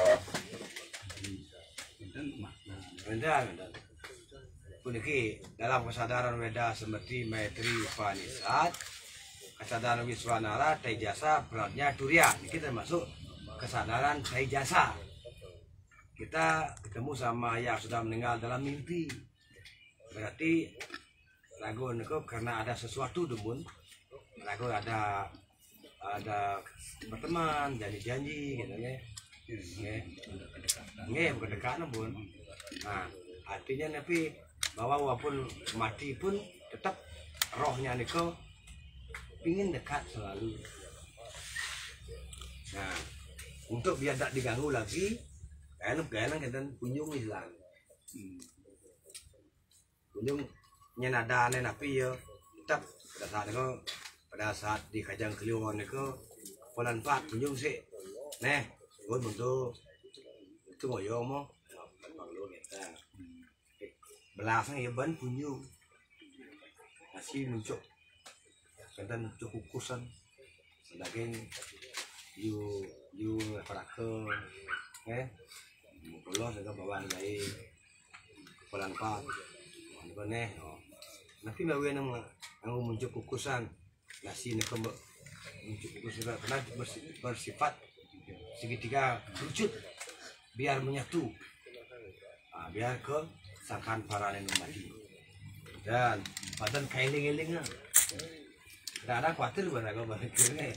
Oh, Benar, benar. Puniki dalam kesadaran Weda Semeti Maitri Panisat kesadaran Wiswanara Taijasa beratnya Durya ini kita masuk kesadaran Taijasa kita ketemu sama yang sudah meninggal dalam mimpi. Berarti lagu neko karena ada sesuatu demun lagu ada ada berteman janji-janji gitu ya. Nggih. Bukan dekatan pun. Nah, artinya tapi bahwa walaupun mati pun tetap rohnya niko pingin dekat selalu. Nah, untuk biar tak diganggu lagi, kalian kalian kita kunjung Islam. Kunjung nyenada napi ya tetap pada saat itu pada saat di kajang keliuan itu polan pak kunjung sih. Neh, gue bentuk itu ngoyo kita belakang ya ban kunjung masih muncul kadang muncul kukusan. Sedangkan you you perake eh kalau saya bawaan dari pelan pak nih nanti bawa yang yang muncul kukusan. Nasi kembali muncul kukusan. Karena bersifat segitiga kerucut. Biar menyatu. Nah, biar ke sangkan para nenek mati dan badan kailing-iling tidak ada khawatir pada kau balik ini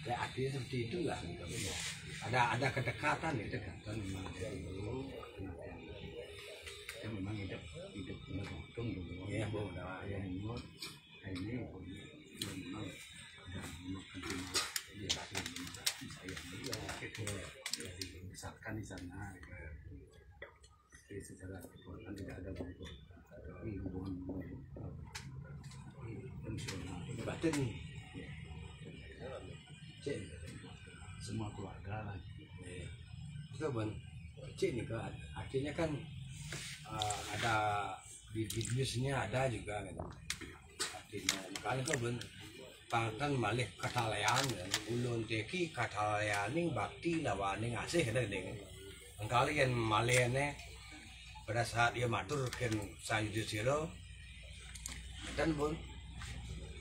ya artinya seperti itu lah. Ada ada kedekatan ya. Kedekatan memang ya memang hidup hidup untung dulu ya bu ya ini memang misalkan di sana jadi secara kekuatan tidak ada bentuk tapi hubungan batin nih cek semua keluarga lah. Itu ban cek nih kan artinya kan uh, ada di bisnisnya ada juga kan. Artinya makanya kau ben pangkan malih katalayan kan. Ulun teki katalayan ning bakti lawaning asih kan. Ding kali kan malih ne pada saat dia matur kan sayudu siro Edan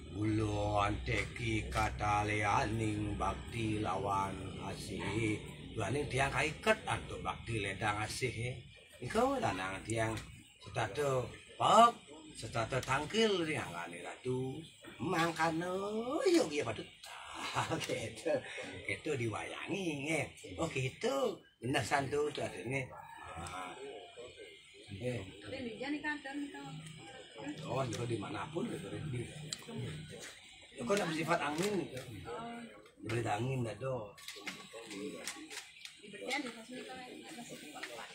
pun Ulon teki kata leaning bakti lawan asih. Duaning tiang kaiket atau bakti ledang asih eh. Ikaw lanang tiang Setatu pop Setatu tangkil riang ngani ratu Mangkano yung iya patut gitu gitu diwayangi nge oh gitu bener santu tuh ada Ah. Eh, kau. oh itu di mana pun itu di ya kok nak bersifat angin gitu beri angin dah do pak.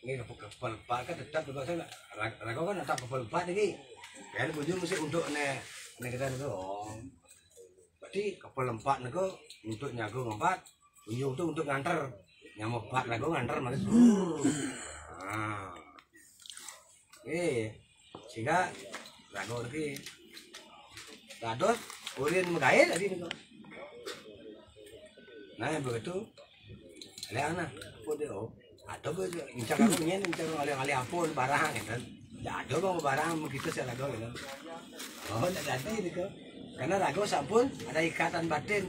ini kapal pak kan tetap juga saya ragu kan tetap kapal pak lagi. Kan kunjung mesti untuk ne ne kita itu berarti kapal empat nego untuk nyago empat kunjung tuh untuk nganter nyamuk empat ragu nganter mas ah. Eh sehingga ragu lagi Rados, urin megaya tadi nih. Nah, begitu. Ada anak? Oh, atau gue incar aku nyen, incar oleh oleh apun barang gitu. Ya ada bang barang begitu saya ragu gitu. Oh, tidak jadi gitu. Karena ragu sampun ada ikatan batin.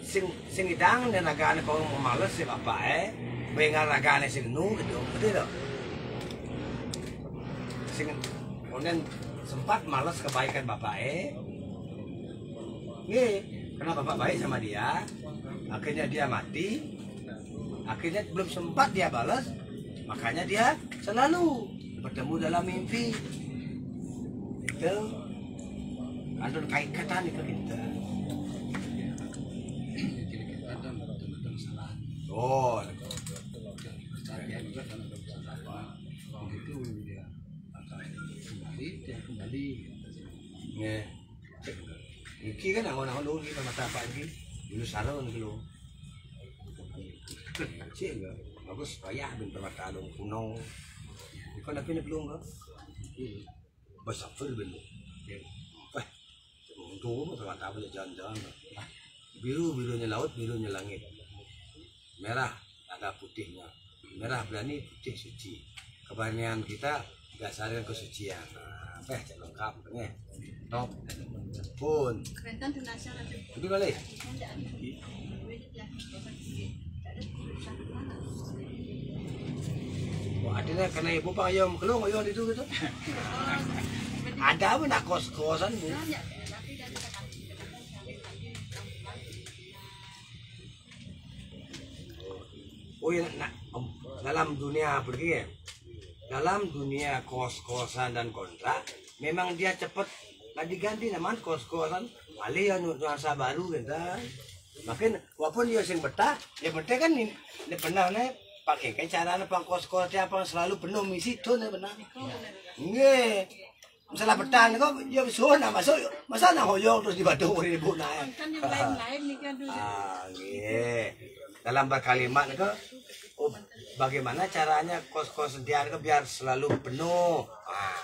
Sing sing idang dan ragane kau mau males si bapak eh. Bengal ragane sing nu gitu. Betul tak? Sing kemudian sempat males kebaikan bapak eh. Nih, karena bapak baik sama dia, akhirnya dia mati, akhirnya belum sempat dia balas, makanya dia selalu bertemu dalam mimpi. Itu kandung kaikatan itu kita. Oh, Nggih. Iki kan angon-angon dulu kita mata apa lagi? Dulu sarung dulu. Cik enggak? Bagus payah bin permata dong kuno. Kau nak pindah belum enggak? Besar full bin. Wah, untung permata boleh jalan-jalan. Biru birunya laut, birunya langit. Merah ada putihnya. Merah berani, putih suci. Kebanyakan kita dasarkan kesucian. Apa ya lengkap nih. Top. Pun. Rentan tuh nasional tuh. Tapi balik. Wah, ada kena ibu pak ayam kelung ayam itu gitu. Ada apa nak kos kosan bu? Oh ya, nak dalam dunia pergi ya. Dalam dunia kos kosan dan kontrak, memang dia cepat lah diganti nama kos kosan. Paling yang nuansa baru gitu. Makin walaupun dia sing betah, ya betah kan ini, ini pernah nih pakai kan cara pang kos kos dia pang selalu penuh misi tuh nih benar. Nge, misalnya betah nih kok ya suh nama masuk masa nak hoyong terus dibantu orang ibu naik. Kan yang lain-lain nih kan. [laughs] Ah. Dalam berkalimat nih kok, oh, bagaimana caranya kos kos dia nih biar selalu penuh. Ah.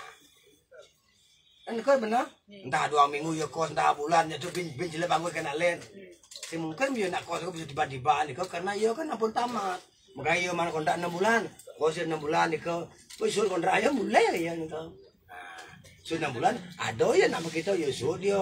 Kan kau benar? Entah dua minggu ya kos, entah bulan ya tuh bin bin jelek bangun kena lain. Si mungkin dia nak kos kau bisa tiba-tiba nih kau karena ia kan ampun tamat. Makanya ia mana kontrak enam bulan, kos enam bulan nih kau. Kau suruh kontrak ayah mulai ya nih kau. Ah, Sudah enam bulan, ada ya nama kita ya suruh dia.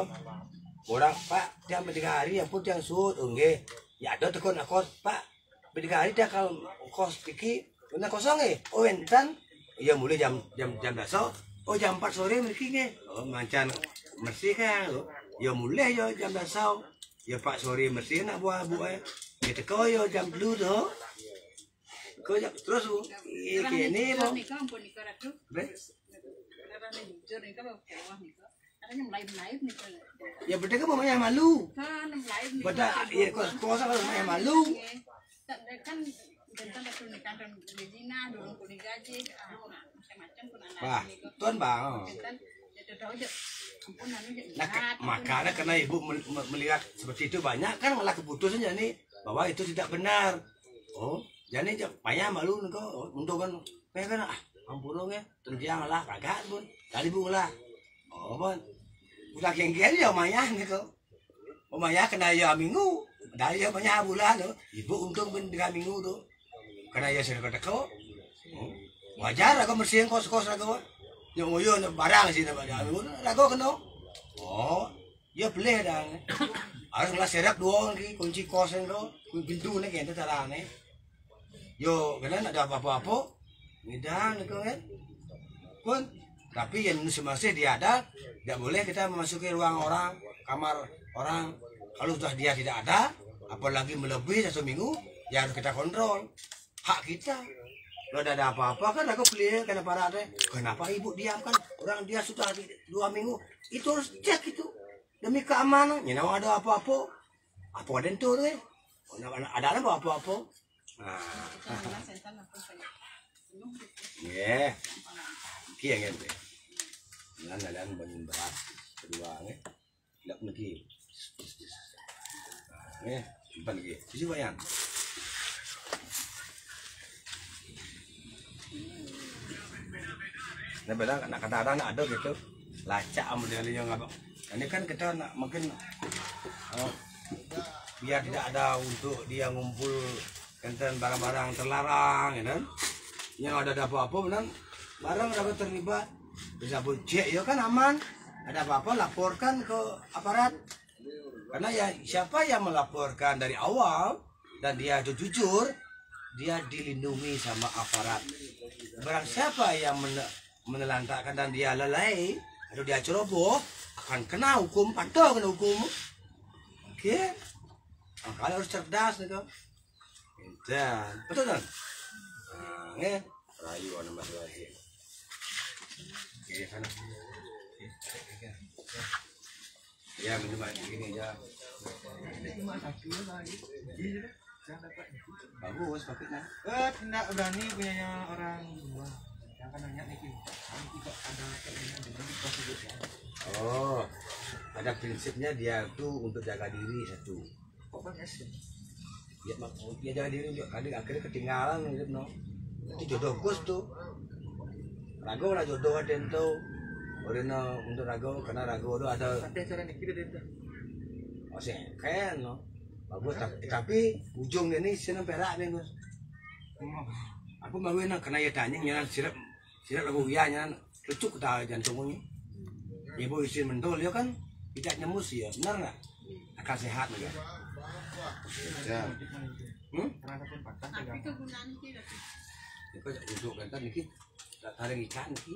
Orang pak, dia tiga hari yang pun yang suruh, enggak. Ya ada nak kos pak. Tiga hari dia kalau kos pikir, benar kosong eh. Oh entan, ya mulai jam jam jam besok. Oh jam 4 sore mesti ke. Oh mancan mesti kan. Oh. Ya mulai yo jam dasau. Ya pak sore mesti nak buat buat. Ya teko yo jam dulu tu. Kau jam terus bu. Iya kini Orang bu. kau kau kau kau. Kau. Ya betul kan mamanya malu. Betul ya kos kos apa mamanya malu. Kan tentang itu nih kan Medina dorong kuning gaji, ah, macam-macam pun anak nih tuan bang. Kan. Nah, makanya karena ibu mel- mel- melihat seperti itu banyak kan malah keputusan jadi bahwa itu tidak benar. Oh, jadi banyak malu nih kok. Oh, Untuk kan, kayak kan ah, ampun ya, terbiang lah kagak pun. Dari bu lah. Oh, pun. Udah kengkian ya omanya nih kok. Omanya kena ya minggu. Dari ya banyak bulan tuh. Ibu untung pun minggu tuh. Karena ya sudah kata kau. Oh, wajar aku mesti kos-kos aku. Yang ngoyo nak barang sini pada aku lagu kena. Oh, ya boleh dah. Harus kelas serak dua lagi kunci kos itu, kunci pintu ni kan cara ni. Yo, nak ada apa-apa, ngidang ni kan. Pun, tapi yang semasa dia ada, tidak boleh kita memasuki ruang orang, kamar orang. Kalau sudah dia tidak ada, apalagi melebihi satu minggu, ya harus kita kontrol. Hak kita. Kalau ada ada apa-apa kan aku beli kena para ada. Kenapa ibu diamkan? Orang dia sudah dua minggu. Itu harus cek itu. Demi keamanan. Ya nama ada apa-apa. Apa ada itu tu? eh? Nama- Ada apa apa-apa? Nah, Karena gitu. ya. Kia kan? Nan ada banyak berat. Kedua ni. Tidak lagi. Nah, Nah, beda nak ada nak ada gitu. Lacak dia yang apa. Ini kan kita nak makin oh, biar tidak ada untuk dia ngumpul enten barang-barang terlarang, ya kan? Yang ada ada apa-apa, benar? Barang dapat terlibat, bisa pun cek ya kan aman. Ada apa-apa laporkan ke aparat. Karena ya siapa yang melaporkan dari awal dan dia itu jujur, dia dilindungi sama aparat. Barang siapa yang men- menelantarkan dan dia lalai atau dia ceroboh akan kena hukum, patut kena hukum. Oke. Nah, kalian harus cerdas kan. Dan betul kan? Nah, nge, rayu ada masalah lagi. Ya minum air gini aja. Bagus pakainya. Eh, tidak berani punyanya orang luar. Yang kan nanya nih, kami tidak ada keinginan dengan prosedur ya. Oh, ada prinsipnya dia tuh untuk jaga diri satu. Pokoknya sih. Dia mak dia jaga diri. Kadang akhirnya ketinggalan gitu no. Itu jodoh gus tuh. Rago lah jodoh ada tuh. Orina untuk rago karena rago itu ada kita oh sih keren no. Bagus tapi, tapi ujung ini sini perak nih gus. Aku mau enak kena ya tanya nyaran sirap sirap lagu ya nyaran lecuk dah jantungnya. Ibu isin mentol ya kan tidak nyemus ya benar nggak? Akan sehat nih ya. Ya. Hmm? Tapi kegunaan kita Itu untuk kantor niki taring ikan niki.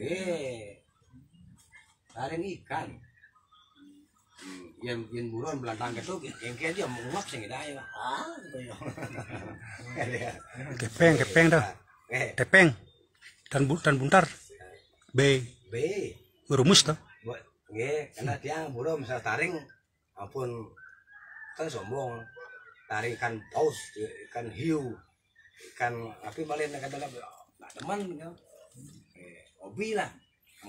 Eh. Taring ikan. Yang yang buron belantang gitu, yang kayak dia menguap sih kita ya. Ah, gitu ya. Kepeng, kepeng dah. Eh, Tepeng. Dan bu dan buntar. B. B. Rumus dah. Buat nggih, karena dia buron misal taring ampun kan sombong. Taring ikan paus, ikan hiu, ikan apa balik nak kata nak teman ya. Eh, hobi lah.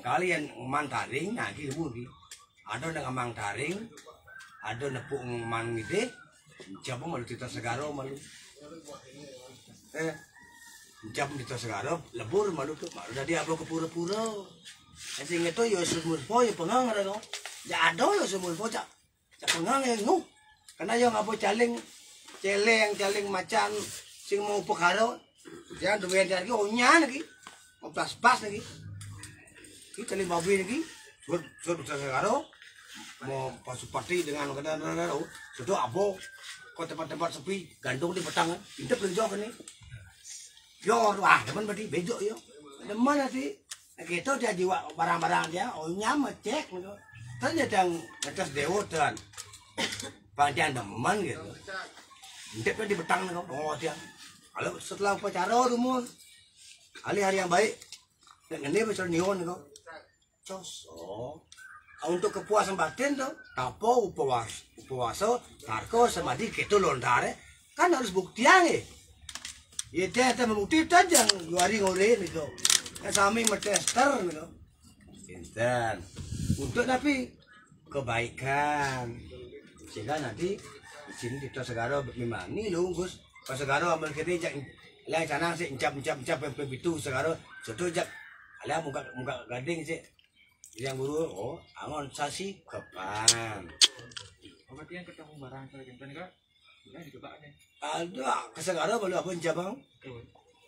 Kalian man taring nah gitu budi. Ada dengan mang taring, ada nepuk man gede, siapa malu kita segaro malu. Eh, jam kita segaro lebur malu tuh, malu dari apa ke pura-pura. Kasi nga to, yo sumul po, yo pengang ada no. Ya yo sumul po, cak. Cak pengang yang ngu. Karena yo ngapo caling, celeng, caling macan, sing mau pekaro. Jangan dumayan lagi, oh nyan lagi. Mau pas-pas lagi. Ki caling babi lagi. Sur, sur bisa karo. Mau pasupati dengan kadang-kadang, oh, sudah abo. Kau tempat-tempat sepi, gantung di petang, intip lenjok ini. Yo, wah, teman berarti bejo yo. Teman nanti gitu dia jiwa barang-barang dia, oh nyama cek gitu. Ternyata yang atas dewa dan panjang teman gitu. Intip di petang gitu, oh dia. Kalau setelah upacara rumus, hari-hari yang baik, dan ini besar nihon gitu. Cos, oh. Untuk kepuasan batin tuh, tapo upawas, upawasa, tarko samadhi gitu lontare, kan harus buktian ya. Ya dia ada membuktikan yang luari ngore gitu. Kan sami metester gitu. Inten. Untuk tapi kebaikan. Sehingga nanti di sini kita segaro mimani lu Gus. Pas segaro amal kita jak lah sana sih encap encap encap pempe itu segaro sudah jak ala muka muka gading sih yang buru oh angon sasi kepan Berarti yang ketemu barang kalau yang kan enggak. Ya? Ada kesegaro baru apa encap bang? Tuh.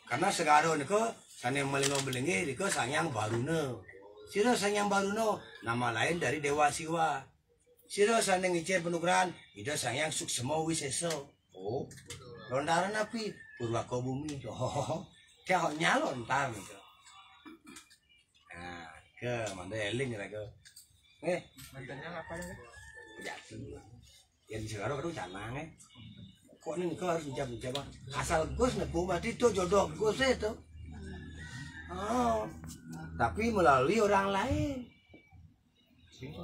karena sekarang niko sana yang melingo belingi niko sangyang baruno siro sangyang baruno nama lain dari dewa siwa. Siro sana ngicir penukaran ida sangyang suksemo wiseso oh lontaran api purwako bumi. [laughs] Oh kok nyalon tar niko nah ke mandeling lagi eh mantannya ngapain Jati. Yang sekarang kan canang eh. Kok ini kau harus menjawab Asal Gus nebu mati itu jodoh Gus itu. Oh. Tapi melalui orang lain. gitu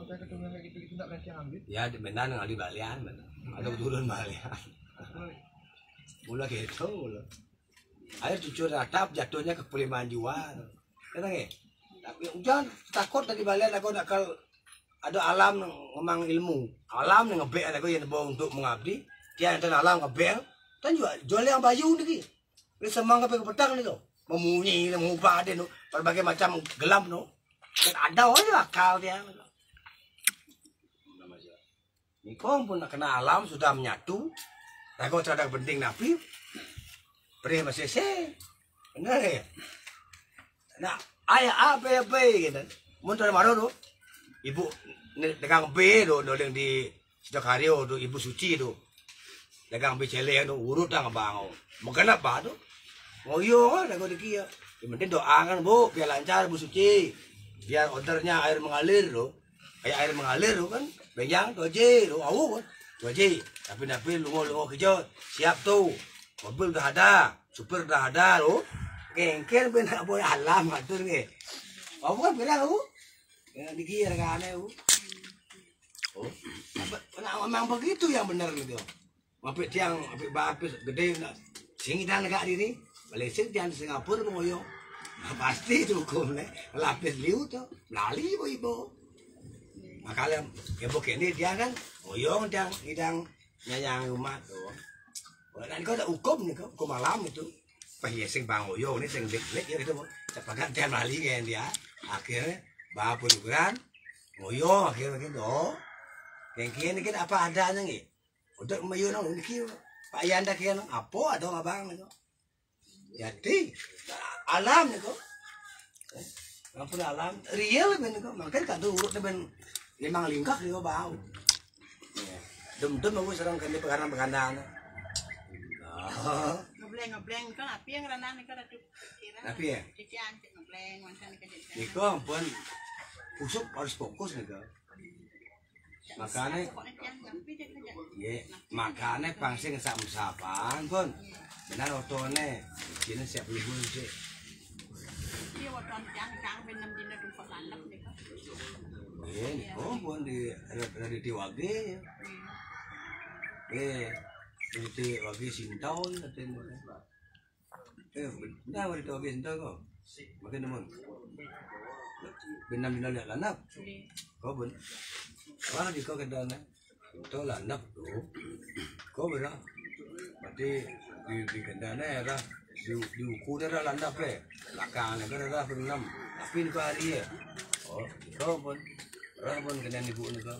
gitu nggak Ya di benar balian benar. Ada turun balian. [laughs] Mula gitu mula. Air cucur ratap jatuhnya ke puliman jiwa. Kata nggak? Tapi jangan takut dari balian aku nak kal ada alam ngomong ilmu. Alam yang ngebel aku yang bawa untuk mengabdi. Dia tanah alam ngebel. Dan juga jual yang bayu ni. Ini semang ke petang ni tu. Memunyi, mengubah dia tu. Berbagai macam gelam tu. Dan ada orang akal dia. Nikong pun nak kena alam sudah menyatu. Aku terhadap penting napi. Perih masih se. Benar ya? Nah, ayah apa apa gitu. Mun tu maru tu. Ibu dagang B tu, tu yang di Sidokario tu, Ibu Suci tu. Dagang B celeng tu, urut dah ngabang. Makan apa tu? Ngoyo aku diki ya. Yang penting doa kan bu, biar lancar Bu Suci. Biar ordernya air mengalir tu. Kayak air mengalir tu kan. Benjang tu aja tu, awu kan. Tu aja. Tapi tapi lungo-lungo kerja. Siap tu. Mobil dah ada. Super dah ada tu. Kengkel pun nak boleh alam atur ke. Apa kan bilang aku? Ya dikira kan aku. Oh, nak memang begitu yang benar gitu. Mapit tiang, mapit bapis gede nak sing dan negak diri. Malaysia tiang di Singapura mengoyo. Nah, pasti itu hukum nih. Lapis liu tuh, lali ibu ibu. Makanya ibu kini dia kan ngoyong tiang hidang nyayang umat tuh. Wah, kan kau ada hukum nih kau, hukum malam itu. Pahiyah sing bang ngoyong nih sing dik-dik ya gitu. Cepat tiang lali kan dia. Akhirnya bapak ukuran ngoyong akhirnya gitu. Yang kini kan apa adanya nih. Untuk mayu nang ini Pak Yanda kira nang apa ada ngabang nih Jadi alam nih kok. Ngampun alam real ben kok. Makanya kan urut ben limang lingkak dia bau. Dem-dem aku serang kan di pekanan-pekanan. Ngebleng ngebleng kan api yang renang nih kan ada kira Api ya? antik ngebleng macam nih kejadian Niko ampun pusuk harus fokus nih kok. Makanya tapi Ya, makanya pangsing sak musapan pun. Benar otone. Sini siap libur sih. dia benem dina nih kan Eh, oh pun di ada di Tiwage ya. Eh, di Tiwage Sintau ya katanya. Eh, benar di Tiwage Sintau kok. Makin demun. Benam benam lihat lanap. Kau ben. Wah, di kau kedana. Itu lanap tuh. Kau berah. Berarti di di era di di uku dia dah landap le. Belakang dia kan dah benam. Tapi ni kau hari ya. Oh, kau pun. Orang pun kena ibu ni kau.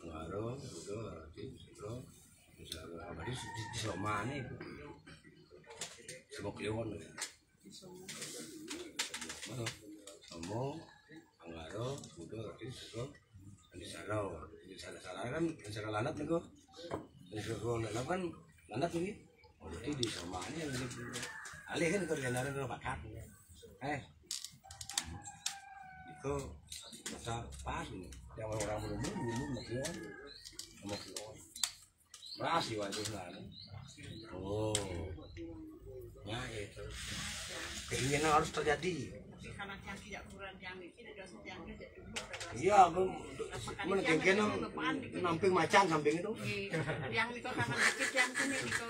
pengaruh, udah berarti bro. Misalnya apa di Soma nih. Semua kliwon. Mana? Semua pengaruh, udah berarti bro. Di sarau, di sana sana kan, di sana lanap nih kok. Di sana lanap kan, lanap nih. Oh, jadi di Soma nih alih kan dengan orang pakat. Eh, itu masa pas nih yang orang belum masih on sama on masih wajib nggak oh. Ya itu. Keinginan harus terjadi. Iya mana keinginan namping macan samping itu. Yang itu dikit yang itu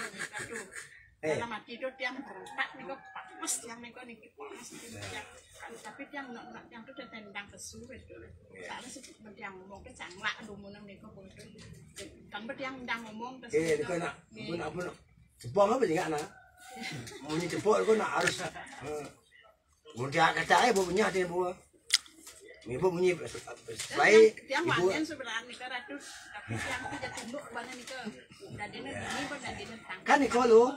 Eh. Dalam mati itu berempat nih pas yang nek kono iki panas tapi yang nak nek yang tuh tendang kesuwet to tak ada sik yang ngomong pe janglak lumunang nek kono kan bet yang ndang ngomong terus iya iya nak mun apa nak [laughs] jebong apa jenggak nak? Mun jebok nak harus eh, mun dia kata bu bunyah dia buah Ibu bunyi baik, ibu. nih itu nih nih ini nih tangkap. Kan Niko lu.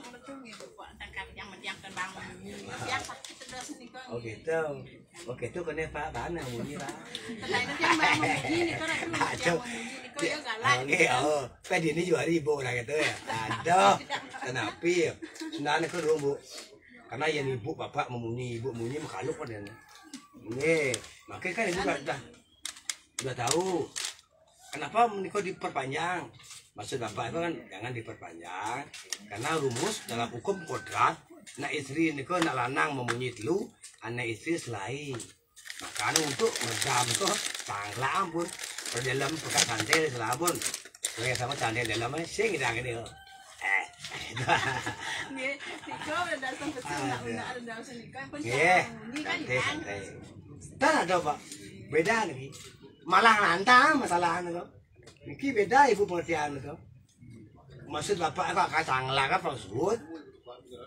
Nih sakit terus nih kok. Oh gitu. Gitu kau ni pak mana bunyi lah. Itu nih nih ya. Oke, oh, kan dia ni juga ribu lah kata ya. Aduh, kenapa ya? Sebenarnya bu. Karena yang ibu bapak memunyi, ibu memunyi makhluk kan dia. Ini, makanya kan ibu dah, dah, dah tahu. Kenapa menikah diperpanjang? Maksud bapak itu kan jangan diperpanjang. Karena rumus dalam hukum kodrat, nak istri nikah nak lanang memunyi telu, anak istri selain. Makanya untuk meredam itu tangla ampun. Kalau dalam pekat santai selabun. Saya sama santai dalamnya sing kita gini. Eh, Nih, Niko udah ke sini, nak udah ada daun sini kan. Tak ada pak. Beda nih. Malah lantang masalah nih Niki beda ibu pengertian itu. Maksud bapak kok kacang lah kan tersebut.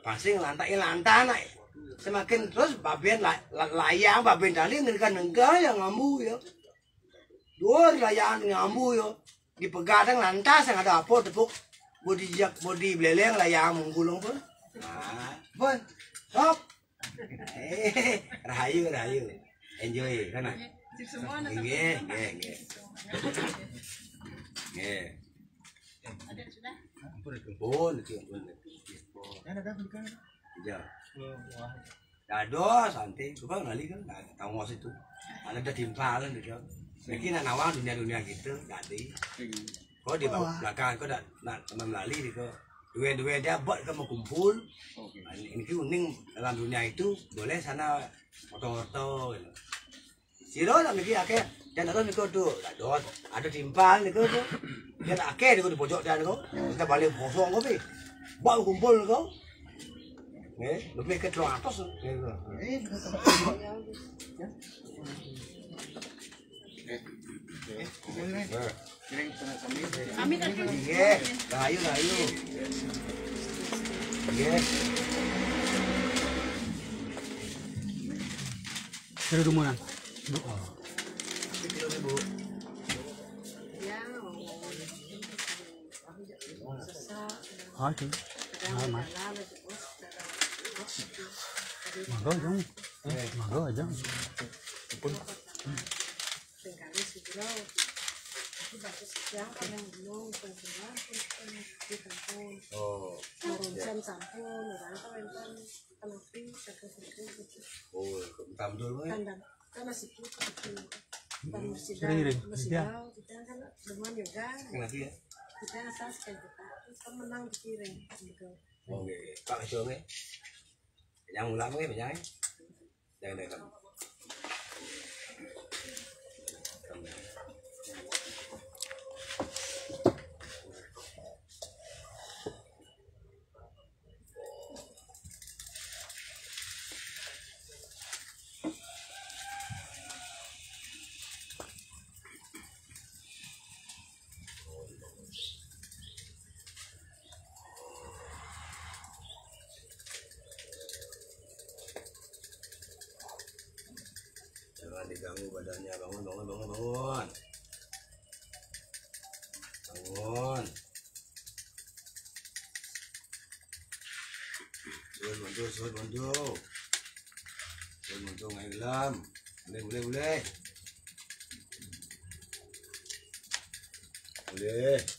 Pasti ngelantai lantang nak. Semakin terus la, layang baben tali ngerikan enggak yang ngambu ya. Dua layang ngambu ya. Dipegadang lantas yang ada apa tepuk. Bodi jak bodi beleleng layang menggulung pun. Nah, pun. Stop. Eh, rahayu rahayu. Enjoy kan? ada Nggih, nggih, nggih. Nggih. ada sudah. Pun itu pun. Ya. Dado santai, coba ngali kan, nggak tahu ngos itu. Ada ada timpalan gitu. Mungkin nak nawang dunia-dunia gitu, nggak ada. Kau di belakang kau dah nak teman lali kau. Dua-dua dia buat kamu kumpul. Ini ini uning dalam dunia itu boleh sana foto-foto. Gitu. Siro nak mikir akeh, dan ada mikir tu, ada ada timpal ni kau tu. Dia tak akeh di pojok dia kau. Kita balik kosong kau pi. Buat kumpul kau. Eh, lebih ke tuang atas. Eh, tadi Iya, rayu rayu. Iya. Dari rumunan. Ah, itu. Ah, mas. Mangga aja. Mangga aja. Oh. Oh, tam dulu ya. Sering-sering. Ya. Kenapa ya? menang dikirim gitu. Oh, oke. Pak. Yang ulang nih, banyak. Jangan jangan. Diganggu badannya. Bangun, bangun, bangun, bangun. Bangun. Suruh bantu, suruh bantu. Suruh bantu ngai lam. Boleh, boleh, boleh. Boleh.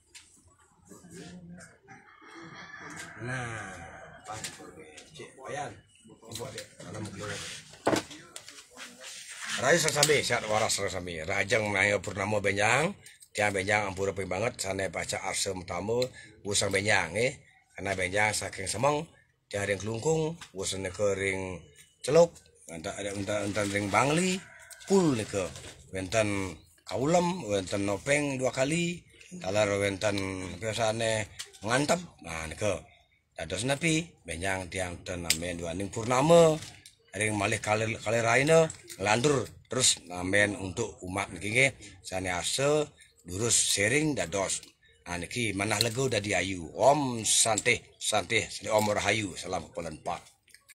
Nah, bayan. Ibu ada dalam mukli. Raja Sasami, siat waras Sasami. Rajang Maya Purnama Benyang, tiang Benyang ampura banget, sana baca arsa mutamu, usang Benyang eh. Karena Benyang saking semang, tiang ring kelungkung, usang ke ring celuk, entah ada entah entah ring bangli, pul ke. Wenten kaulam, wenten nopeng dua kali, talar wenten biasane ngantap, nah ni ke. Dados napi, Benyang tiang tenamen dua ning purnama, ring malih kali kali raina landur terus namen untuk umat niki sane ase durus sering dados. Nah niki manah lego dadi ayu. Om santih santih om rahayu. Salam kepulan pak